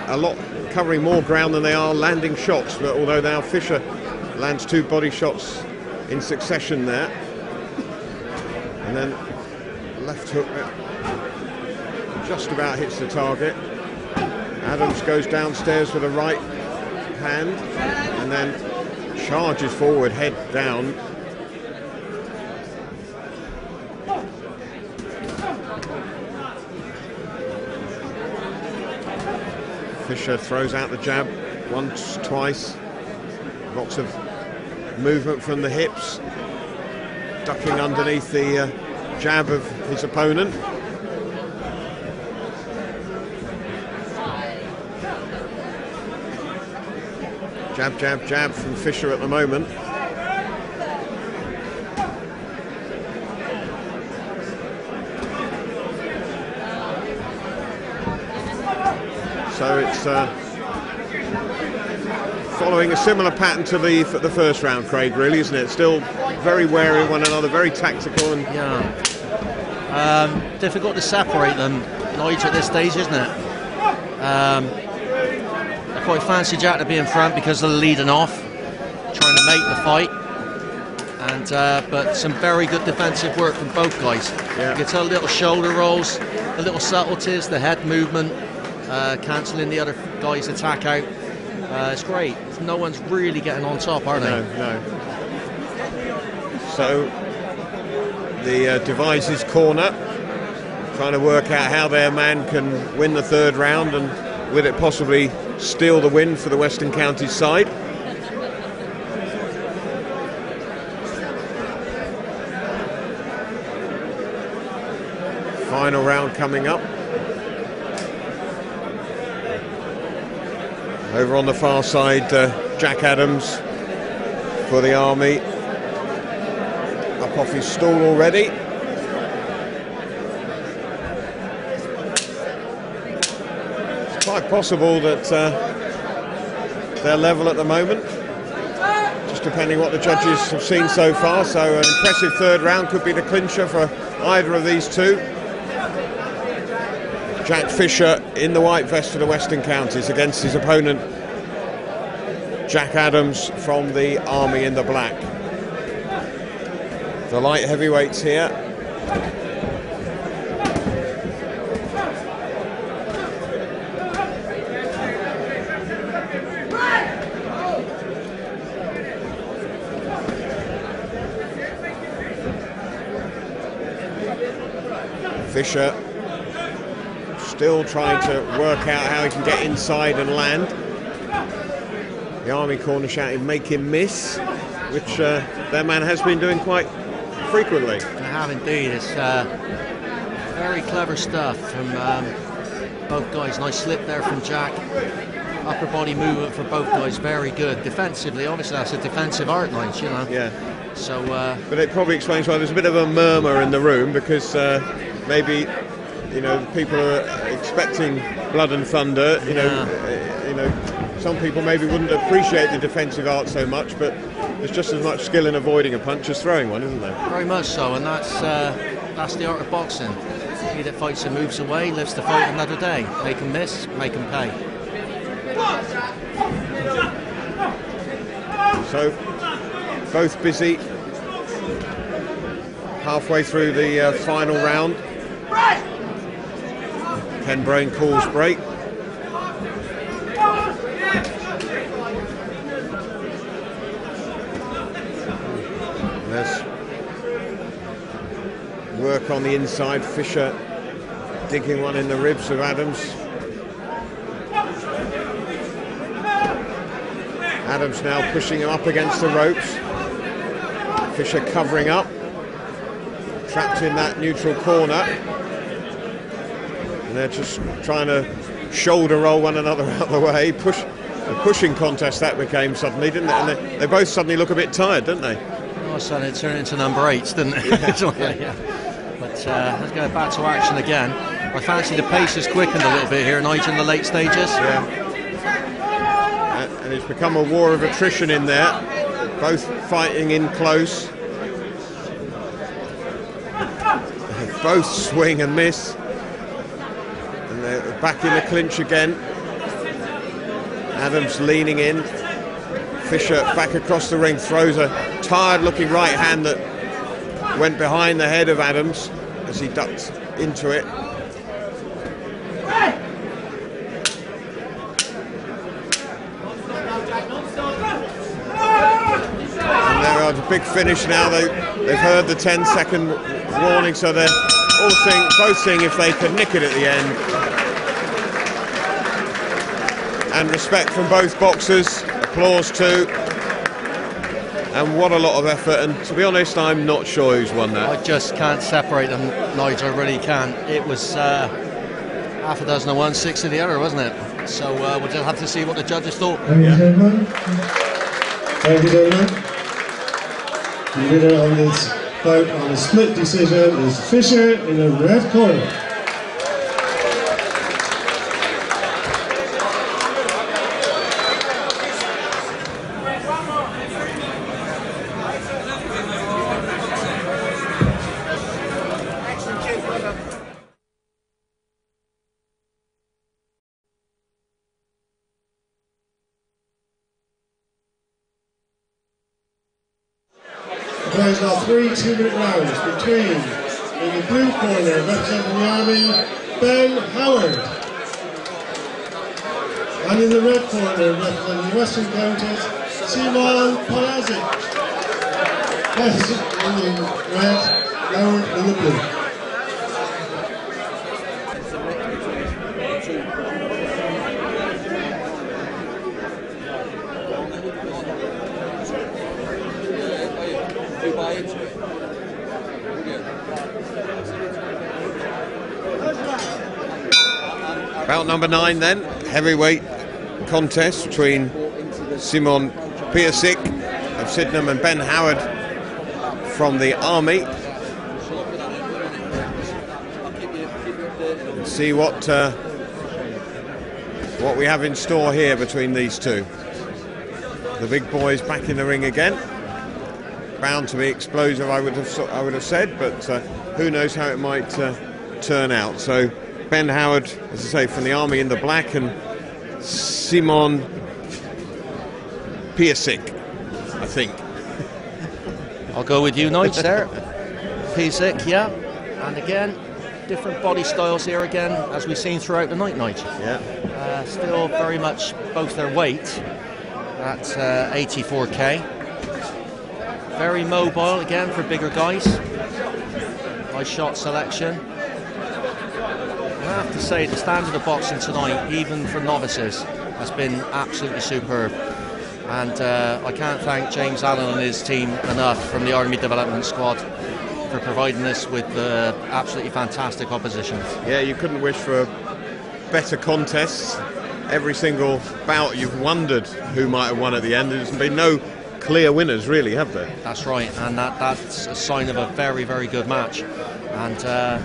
a lot covering more ground than they are landing shots. But although now Fisher lands two body shots in succession there, and then left hook just about hits the target. Adams goes downstairs with a right hand and then charges forward, head down. Fisher throws out the jab once, twice. Lots of movement from the hips, ducking underneath the uh, jab of his opponent. Jab, jab, jab from Fisher at the moment. So it's uh, following a similar pattern to the the first round, Craig. Really, isn't it? Still very wary of one another, very tactical, and Yeah. Um, difficult to separate them, Nigel, at this stage, isn't it? Um, quite fancy Jack to be in front because of the leading off, trying to make the fight. And uh, but some very good defensive work from both guys. Yeah. You can tell little shoulder rolls, the little subtleties, the head movement, uh, cancelling the other guy's attack out. Uh, it's great. No one's really getting on top, are they? no, no. So the uh, Devizes corner, trying to work out how their man can win the third round and with it possibly steal the win for the Western Counties side. Final round coming up. Over on the far side, uh, Jack Adams for the Army. Up off his stool already. It's quite possible that uh, they're level at the moment. Just depending what the judges have seen so far. So an impressive third round could be the clincher for either of these two. Jack Fisher in the white vest for the Western Counties against his opponent Jack Adams from the Army in the black. The light heavyweights here. Fisher still trying to work out how he can get inside and land. The Army corner shouting, make him miss, which uh, their man has been doing quite frequently. I have indeed. It's uh, very clever stuff from um, both guys. Nice slip there from Jack. Upper body movement for both guys, very good. Defensively, obviously that's a defensive art line, you know. Yeah, So uh, but it probably explains why there's a bit of a murmur in the room because uh, maybe you know people are expecting blood and thunder. You know, uh, you know, some people maybe wouldn't appreciate the defensive art so much, but there's just as much skill in avoiding a punch as throwing one, isn't there? very much so, and that's uh, that's the art of boxing. He that fights and moves away lives to fight another day. Make him miss, make him pay. So both busy. Halfway through the uh, final round. Ken Brain calls break. There's work on the inside. Fisher digging one in the ribs of Adams. Adams now pushing him up against the ropes. Fisher covering up. In that neutral corner. And they're just trying to shoulder roll one another out of the way. Push a pushing contest that became suddenly, didn't it? And they, they both suddenly look a bit tired, don't they? Oh, so it turned into number eight, didn't it? yeah. But uh, let's go back to action again. I fancy the pace has quickened a little bit here tonight in the late stages. Yeah. And, and it's become a war of attrition in there. Both fighting in close. Both swing and miss. And they're back in the clinch again. Adams leaning in. Fisher back across the ring, throws a tired looking right hand that went behind the head of Adams as he ducked into it. And there are the big finish now. They, they've heard the 10 second warning, so they're all seeing, both seeing if they can nick it at the end. And respect from both boxers, applause too. And what a lot of effort. And to be honest, I'm not sure who's won that. I just can't separate them, Nigel. I really can't. It was uh, half a dozen of one, six of the other, wasn't it? So uh, we'll just have to see what the judges thought. Ladies and gentlemen, thank you very much. The winner on this bout on a split decision is Fisher in the red corner. Two-minute rounds between, in the blue corner, representing the Army, Ben Howard. And in the red corner, representing the Western Counties, Simon Polazic. Yes, in the red, Howard in the blue. Number nine then, heavyweight contest between Simon Piasik of Sydenham and Ben Howard from the Army. See what uh, what we have in store here between these two. The big boys back in the ring again. Bound to be explosive, I would have I would have said, but uh, who knows how it might uh, turn out. So Ben Howard, as I say, from the army in the black, and Simon Piasik, I think. I'll go with you, Knights there. Pizik, yeah. And again, different body styles here again, as we've seen throughout the night, Knight. Yeah. Uh, still very much both their weight at uh, 84k. Very mobile again for bigger guys. Nice shot selection. I have to say, the standard of boxing tonight, even for novices, has been absolutely superb. And uh, I can't thank James Allen and his team enough from the Army Development Squad for providing us with uh, absolutely fantastic opposition. Yeah, you couldn't wish for better contests. Every single bout, you've wondered who might have won at the end. There's been no clear winners, really, have there? That's right, and that, that's a sign of a very, very good match. And uh,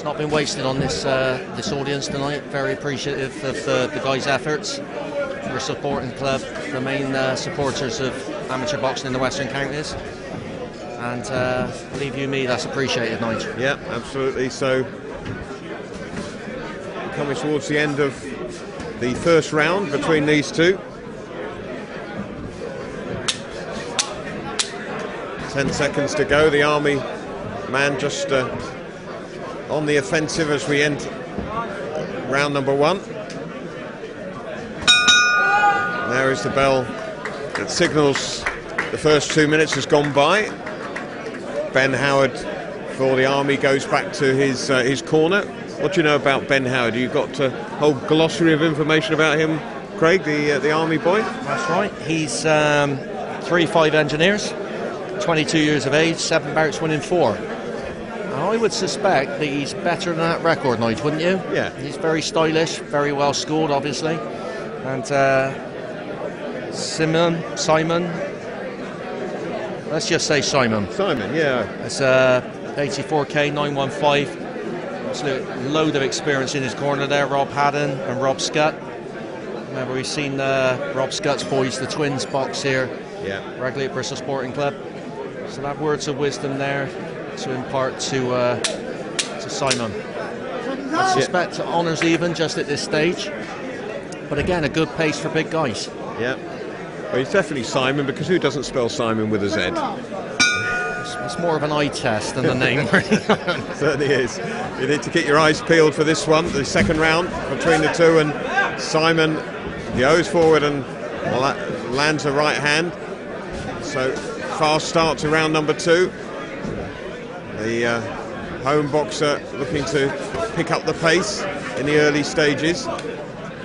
it's not been wasted on this uh, this audience tonight. Very appreciative of the, the guys' efforts. We're supporting club, the main uh, supporters of amateur boxing in the Western Counties. And uh, believe you me, that's appreciated, Nigel. Yeah, absolutely. So, coming towards the end of the first round between these two. Ten seconds to go. The army man just uh, on the offensive as we enter round number one. There is the bell that signals the first two minutes has gone by. Ben Howard for the Army goes back to his uh, his corner. What do you know about Ben Howard? You've got a whole glossary of information about him, Craig, the uh, the Army boy. That's right. He's um, three five engineers, 22 years of age, seven bouts winning four. I would suspect that he's better than that record, Nige, wouldn't you? Yeah. He's very stylish, very well schooled, obviously. And uh, Simon, Simon, let's just say Simon. Simon, yeah, It's uh, 84k 915. Absolute load of experience in his corner there. Rob Haddon and Rob Scott. Remember, we've seen uh, Rob Scott's boys, the twins, box here yeah. regularly at Bristol Sporting Club. So that words of wisdom there to impart to uh, to Simon. I suspect honours even just at this stage. But again, a good pace for big guys. Yeah. Well, he's definitely Simon because who doesn't spell Simon with a Z? It's, it's more of an eye test than the name, really. Certainly is. You need to keep your eyes peeled for this one, the second round between the two, and Simon goes forward and lands a right hand. So fast start to round number two. The uh, home boxer looking to pick up the pace in the early stages.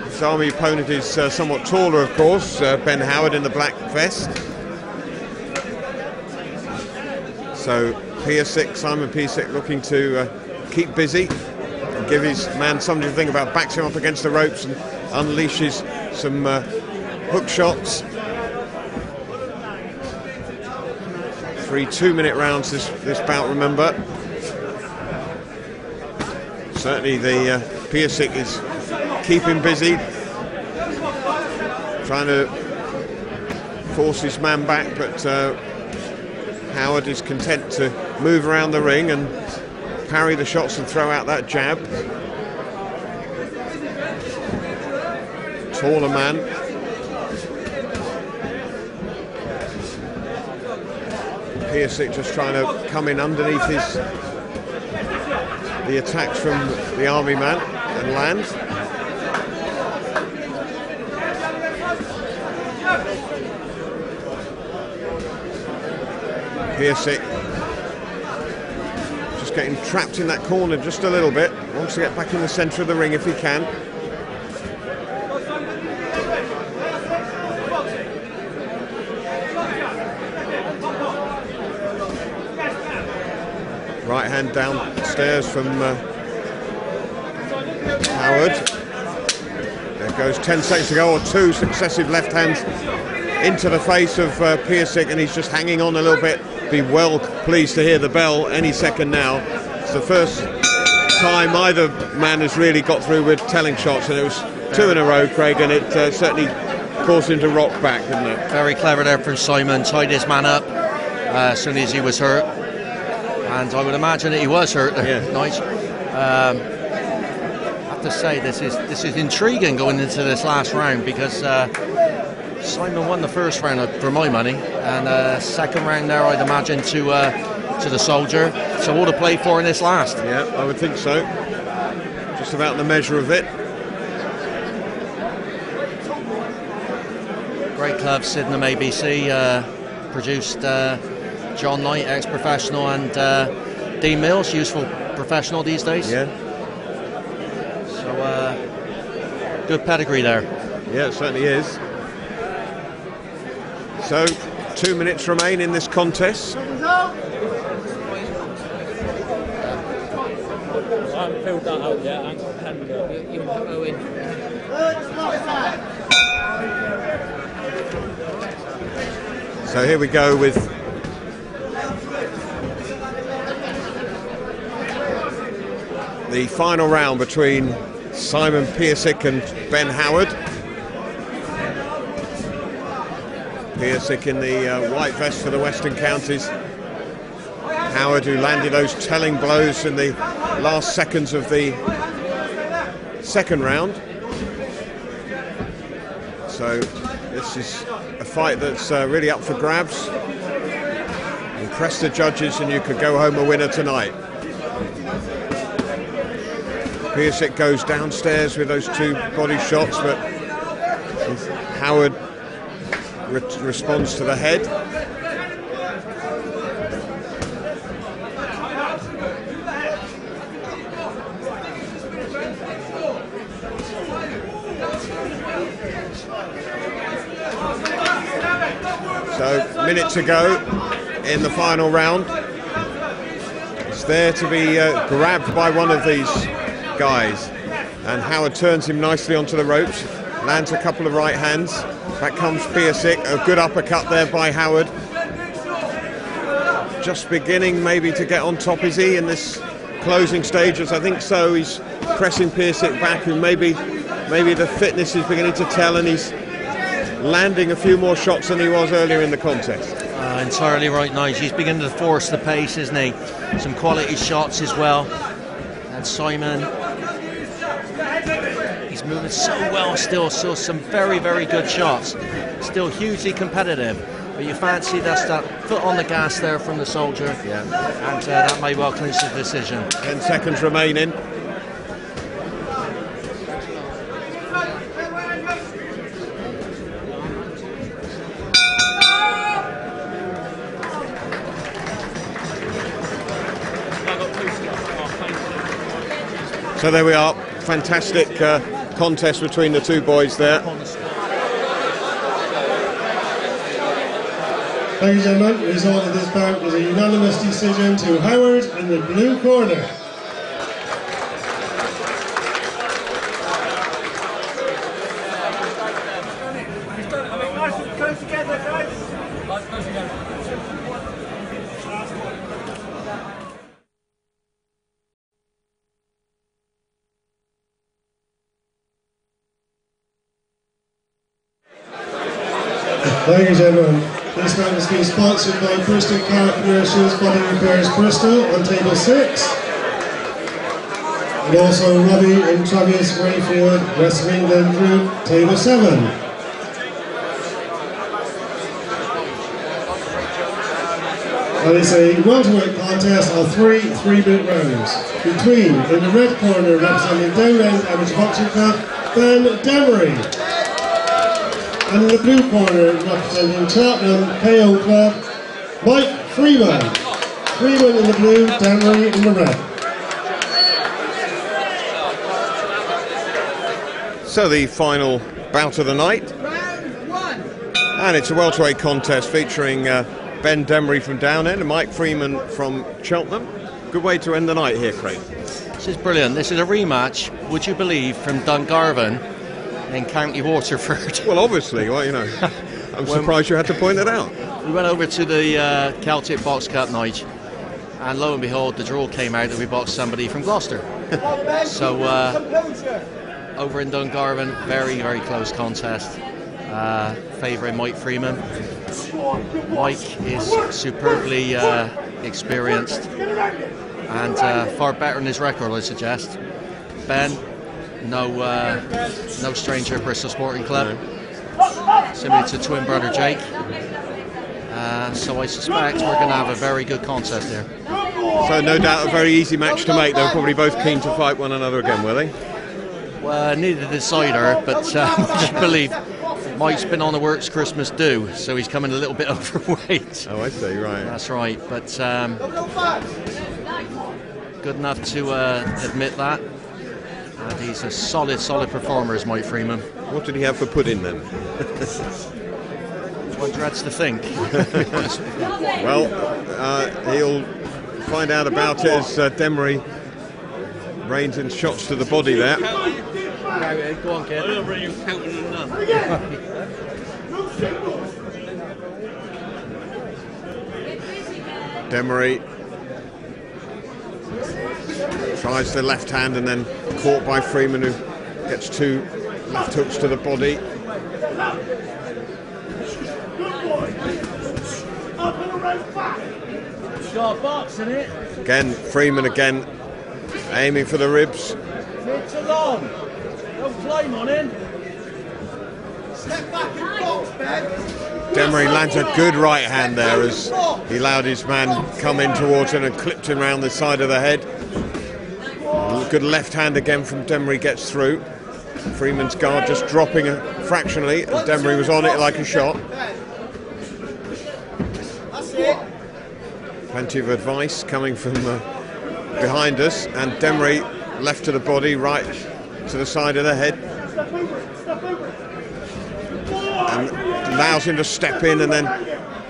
His army opponent is uh, somewhat taller, of course, uh, Ben Howard in the black vest. So Piasic, Simon Piasic looking to uh, keep busy and give his man something to think about, backs him up against the ropes and unleashes some uh, hook shots. Three two-minute rounds this, this bout, remember. Certainly the uh, is keeping busy, trying to force his man back, but uh, Howard is content to move around the ring and parry the shots and throw out that jab. Taller man. Piasic just trying to come in underneath his the attacks from the army man and land. Piasic just getting trapped in that corner just a little bit. Wants to get back in the centre of the ring if he can. Right hand downstairs from uh, Howard. There goes 10 seconds to go, or two successive left hands into the face of uh, and he's just hanging on a little bit. Be well pleased to hear the bell any second now. It's the first time either man has really got through with telling shots, and it was two in a row, Craig, and it uh, certainly caused him to rock back, didn't it? Very clever there from Simon. Tied his man up uh, as soon as he was hurt. And I would imagine that he was hurt there. Yeah. Nice. Um, I have to say, this is this is intriguing going into this last round because uh, Simon won the first round for my money, and uh, second round there, I'd imagine to uh, to the soldier. So all to play for in this last. Yeah, I would think so. Just about the measure of it. Great club, Sydenham ABC, uh, produced uh, John Knight, ex-professional, and uh, Dean Mills, useful professional these days. Yeah, So uh, good pedigree there. yeah, it certainly is. So, two minutes remain in this contest. I haven't filled that out yet. I haven't got pen. You can put her in. So here we go with the final round between Simon Piasic and Ben Howard. Piasic in the uh, white vest for the Western Counties. Howard, who landed those telling blows in the last seconds of the second round. So this is a fight that's uh, really up for grabs. Impress the judges, and you could go home a winner tonight. Piasek goes downstairs with those two body shots, but Howard re- responds to the head. So, minute to go in the final round. It's there to be uh, grabbed by one of these guys, and Howard turns him nicely onto the ropes, lands a couple of right hands. Back comes Piasic, a good uppercut there by Howard. Just beginning maybe to get on top, is he, in this closing stages? I think so. He's pressing Piasic back, who maybe, maybe the fitness is beginning to tell, and he's landing a few more shots than he was earlier in the contest. Uh, entirely right, Nigel. He's beginning to force the pace, isn't he? Some quality shots as well. And Simon, moving so well still. So some very, very good shots. Still hugely competitive. But you fancy that's that foot on the gas there from the soldier. Yeah. And uh, that may well clinch the decision. Ten seconds remaining. So there we are. Fantastic uh, contest between the two boys there. Ladies and gentlemen, the result of this bout was a unanimous decision to Howard in the blue corner. Nice and close together, guys. Ladies and gentlemen, this bout has been sponsored by Car Commercials Body Repairs Bristol on table 6. And also Robbie and Travis Rayfield, West England Group, table 7. And it's a welterweight contest of three three-minute rounds. Between, in the red corner, representing Downend Amateur Boxing Club, Ben Demery. And in the blue corner, representing Cheltenham KO Club, Mike Freeman. Freeman in the blue, Demery in the red. So the final bout of the night. And it's a welterweight contest featuring uh, Ben Demery from Downend and Mike Freeman from Cheltenham. Good way to end the night here, Craig. This is brilliant. This is a rematch, would you believe, from Dungarvan in County Waterford. Well, obviously, well, you know, I'm surprised you had to point it out. We went over to the uh, Celtic Box Cup night, and lo and behold, the draw came out that we boxed somebody from Gloucester. so uh, over in Dungarvan, very very close contest. Uh, favouring Mike Freeman. Mike is superbly uh, experienced and uh, far better in his record, I suggest. Ben, no uh, no stranger at Bristol Sporting Club, similar to twin brother Jake. Uh, so I suspect we're going to have a very good contest here. So no doubt a very easy match to make. They were probably both keen to fight one another again, were they? Well, neither the decider, but uh, would you believe Mike's been on the works Christmas do, so he's coming a little bit overweight. Oh, I see, right. That's right, but um, good enough to uh, admit that. And he's a solid, solid performer, is Mike Freeman. What did he have for pudding then? One dreads to think. Well, uh, he'll find out about it as uh, Demery rains in shots to the body there. Go on, kid. Demery tries the left hand and then caught by Freeman who gets two left hooks to the body. Got box in it. Again, Freeman again aiming for the ribs. Mid to long. Don't climb on him. Step back and box, Ben. Demery lands a good right hand there as he allowed his man come in towards him and clipped him round the side of the head. Good left hand again from Demery gets through. Freeman's guard just dropping a fractionally and Demery was on it like a shot. That's it. Plenty of advice coming from uh, behind us and Demery left to the body, right to the side of the head Step over it. Step over it. and allows him to step in and then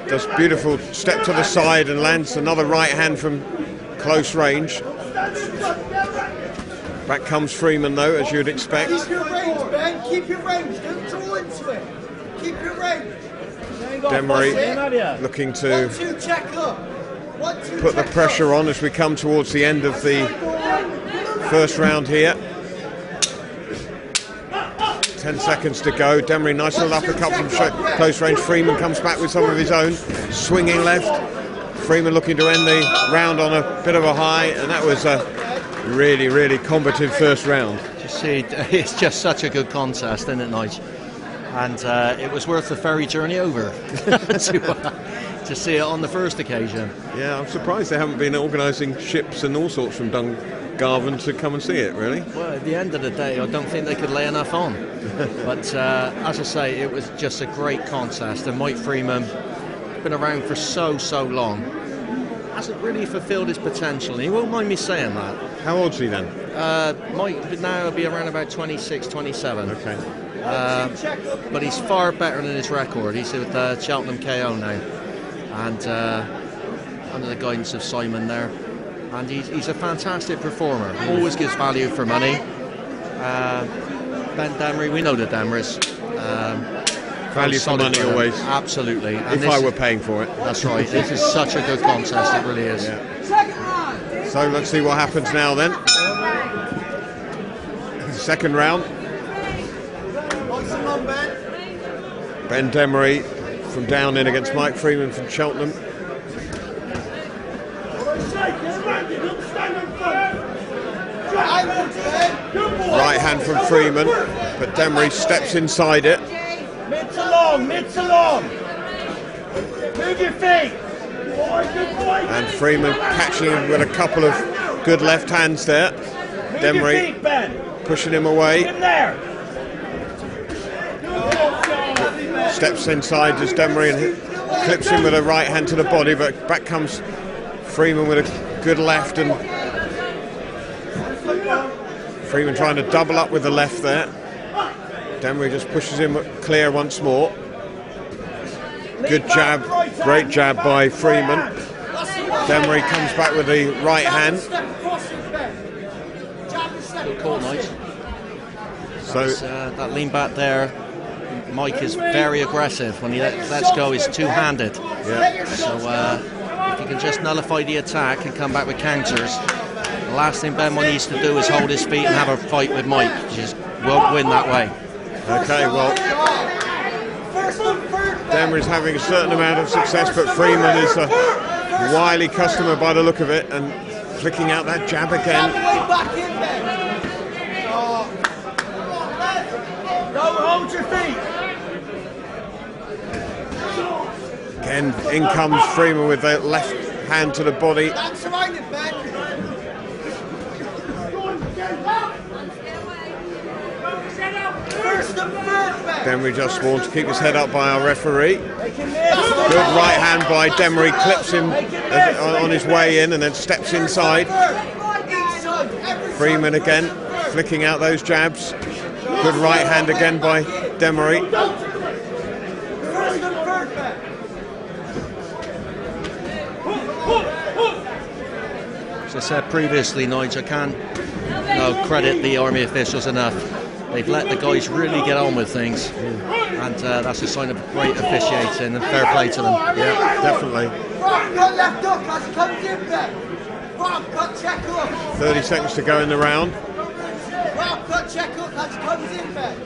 does beautiful step to the side and lands another right hand from close range. Back comes Freeman though, as you'd expect. Keep your range, Ben. Keep your range. Don't draw into it. Keep your range. Demery looking to One, two, check up. Put the pressure on as we come towards the end of the first round here. Ten seconds to go. Demery, nice little uppercut from close range. Freeman comes back with some of his own, swinging left. Freeman looking to end the round on a bit of a high, and that was a really, really combative first round. You see, it's just such a good contest, isn't it, Nige? And uh, it was worth the ferry journey over to, uh, to see it on the first occasion. Yeah, I'm surprised they haven't been organising ships and all sorts from Dungarvan to come and see it. Really. Well, at the end of the day, I don't think they could lay enough on. but uh, as I say, it was just a great contest, and Mike Freeman been around for so so long. Hasn't really fulfilled his potential, and he won't mind me saying that. How old's he then? Uh, Mike would now be around about 26, 27. Okay. Uh, but he's far better than his record. He's with uh, Cheltenham KO now, and uh, under the guidance of Simon there. And he's, he's a fantastic performer. Always gives value for money. Uh, ben Demery, we know the Demerys. Um, Value for money them. always. Absolutely. And If this- I were paying for it. That's right. This is such a good contest. It really is. So let's see what happens now then. Second round. Nice and Ben. Ben Demery from Downend against Mike Freeman from Cheltenham. I want Ben. Right hand from Freeman, but Demery steps inside it. Mid to long, mid to long. Move your feet. Boy, good boy. And Freeman catching him with a couple of good left hands there. Demery pushing him away. In there. Steps inside as Demery and clips him with a right hand to the body, but back comes Freeman with a good left and Freeman trying to double up with the left there. Demery just pushes him clear once more. Good jab, great jab by Freeman. Demery comes back with the right hand. Step across it, Ben. Jab and step Good call, across So uh, that lean back there. Mike is very aggressive when he let, lets go. He's two-handed. yeah, So uh, if he can just nullify the attack and come back with counters, the last thing Ben needs to do is hold his feet and have a fight with Mike. He just won't win that way. okay, well, First and third, having a certain amount of success, but Freeman is a wily customer by the look of it and flicking out that jab Jab again. way back in, Ben. No, hold your feet. Again, in comes Freeman with the left hand to the body. Demery just sworn to keep his head up by our referee. Good right hand by Demery, clips him as- on his way in and then steps. Inside, Freeman again, flicking out those jabs. Good right hand again by Demery. First and third, Ben. As I said previously, Nigel, I can't no, credit the army officials enough. They've let the guys really get on with things, and uh, that's a sign of great officiating and fair play to them. Yeah, definitely. Right, cut left hook as he comes in, Ben. Right, cut check hook. 30 seconds to go in the round. Right, cut check hook as he comes in, Ben.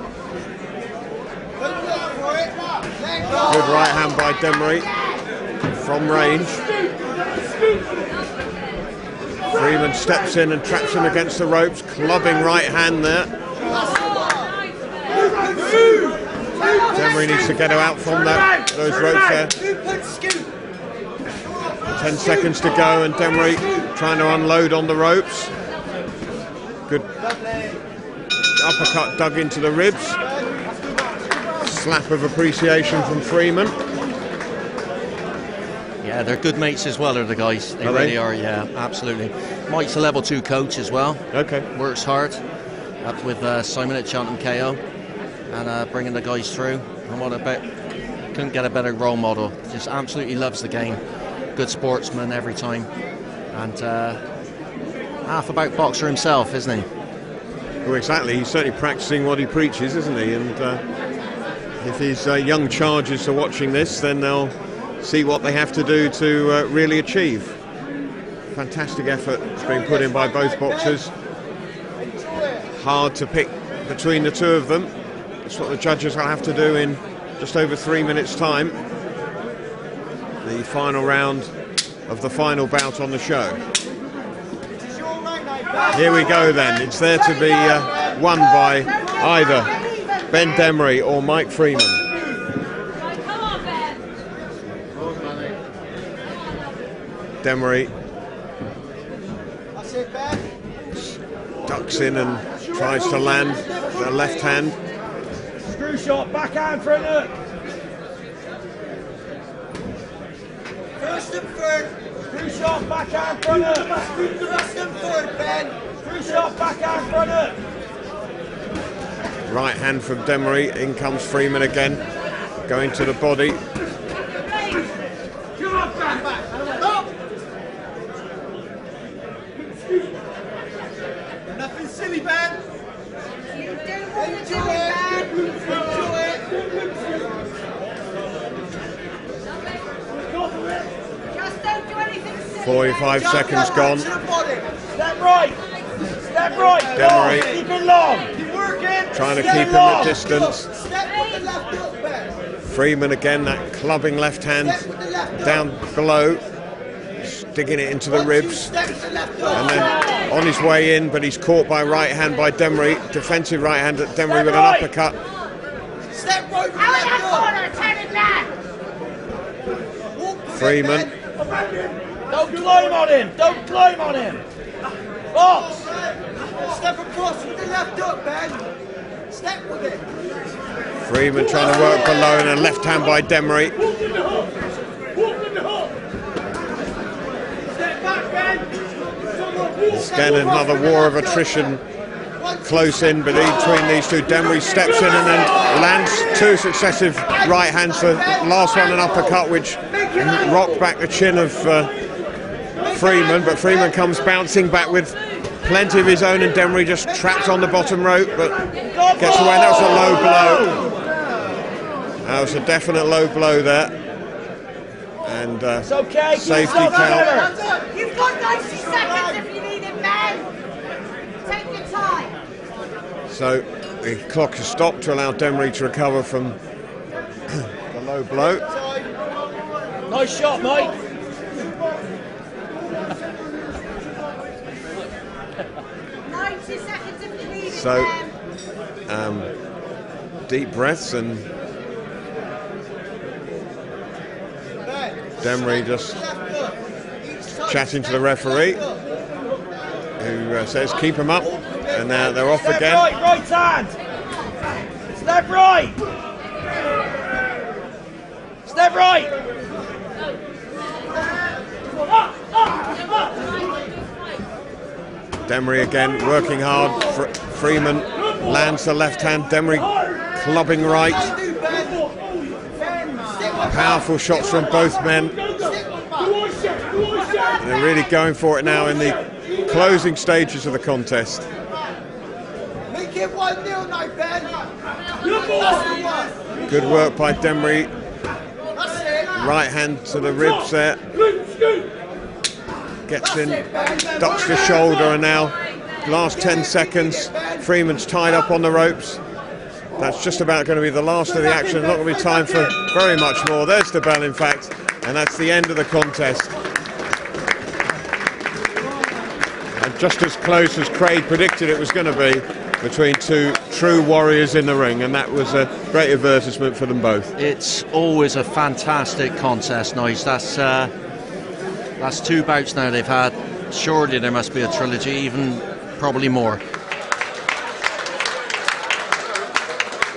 Don't look for it. Let go. Good right hand by Demery from range. Freeman steps in and traps him against the ropes, clubbing right hand there. Demery needs to get out from that, those ropes there. 10 seconds to go, and Demery trying to unload on the ropes. Good uppercut dug into the ribs. Slap of appreciation from Freeman. Yeah, they're good mates as well, are the guys. They Are they? really are, yeah, absolutely. Mike's a level two coach as well. Okay. Works hard up with uh, Simon at Cheltenham KO and uh, bringing the guys through. And what about couldn't get a better role model. Just absolutely loves the game. Good sportsman every time, and uh, half about boxer himself, isn't he? Well, exactly. He's certainly practicing what he preaches, isn't he? And uh, if his uh, young charges are watching this, then they'll see what they have to do to uh, really achieve. Fantastic effort has been put in by both boxers. Hard to pick between the two of them. That's what the judges will have to do in just over three minutes' time. The final round of the final bout on the show. Here we go then. It's there to be uh, won by either Ben Demery or Mike Freeman. Come on, Ben. Demery ducks in and tries to land the left hand. Screw shot, backhand for a look. First and third. Screw shot, backhand for a look. First and third, Ben. Screw shot, backhand for a look. Right hand from Demery. In comes Freeman again. Going to the body. Nothing silly, Ben. You do all the Into time, it. Into it. Ben. Just don't do anything silly. 45 Jump seconds gone. back To the body. Step right. Step right. Demery. Long. Keep it long. Keep working. Trying to Step keep him at distance. Step with the left. Freeman again, that clubbing left hand Step with the left down below. Sticking it into the One, ribs. steps to left hook. And then on his way in, but he's caught by right hand by Demery. Defensive right hand at Demery with an right. uppercut. Step right with the left of hook. that corner, turn it back. Walk with it, Freeman. Ben. Don't climb on him. Don't climb on him. Box. Step across with the left hook, Ben. Step with it. Freeman trying to work below and a left hand by Demery. Step back, Ben. Again, another war of attrition close in between these two. Demery steps in and then lands two successive right hands. The last one an uppercut which rocked back the chin of uh, Freeman, but Freeman comes bouncing back with plenty of his own and Demery just trapped on the bottom rope but gets away. That was a low blow. That was a definite low blow there. And uh, It's okay. Keep Safety count. You've got 90 seconds if you need it, Ben. Take your time. So the clock has stopped to allow Demery to recover from the low blow. Nice shot, Mike. Ninety seconds if you need it, So- Um, deep breaths and Demery just chatting to the referee who uh, says keep him up and now they're off Step again. right, right hand. Step right. Step right. Demery again working hard. Fr- Freeman lands the left hand. Demery clubbing right. Do, Ben. Stick with Powerful shots from both men. They're really going for it now in the closing stages of the contest. Make it 1 0 now, Ben. That's the one. Good work by Demery. Right hand to the ribs there. Gets in, ducks the shoulder, and now last 10 seconds. Freeman's tied up on the ropes. That's just about going to be the last of the action. Not going to be time for very much more. There's the bell, in fact, and that's the end of the contest. And just as close as Craig predicted it was going to be between two true warriors in the ring, and that was a great advertisement for them both. It's always a fantastic contest, Noise. That's uh, that's two bouts now they've had. Surely there must be a trilogy, even probably more.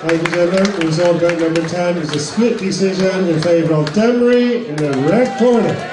Ladies and gentlemen, the result bout number 10 is a split decision in favour of Demery in the red corner.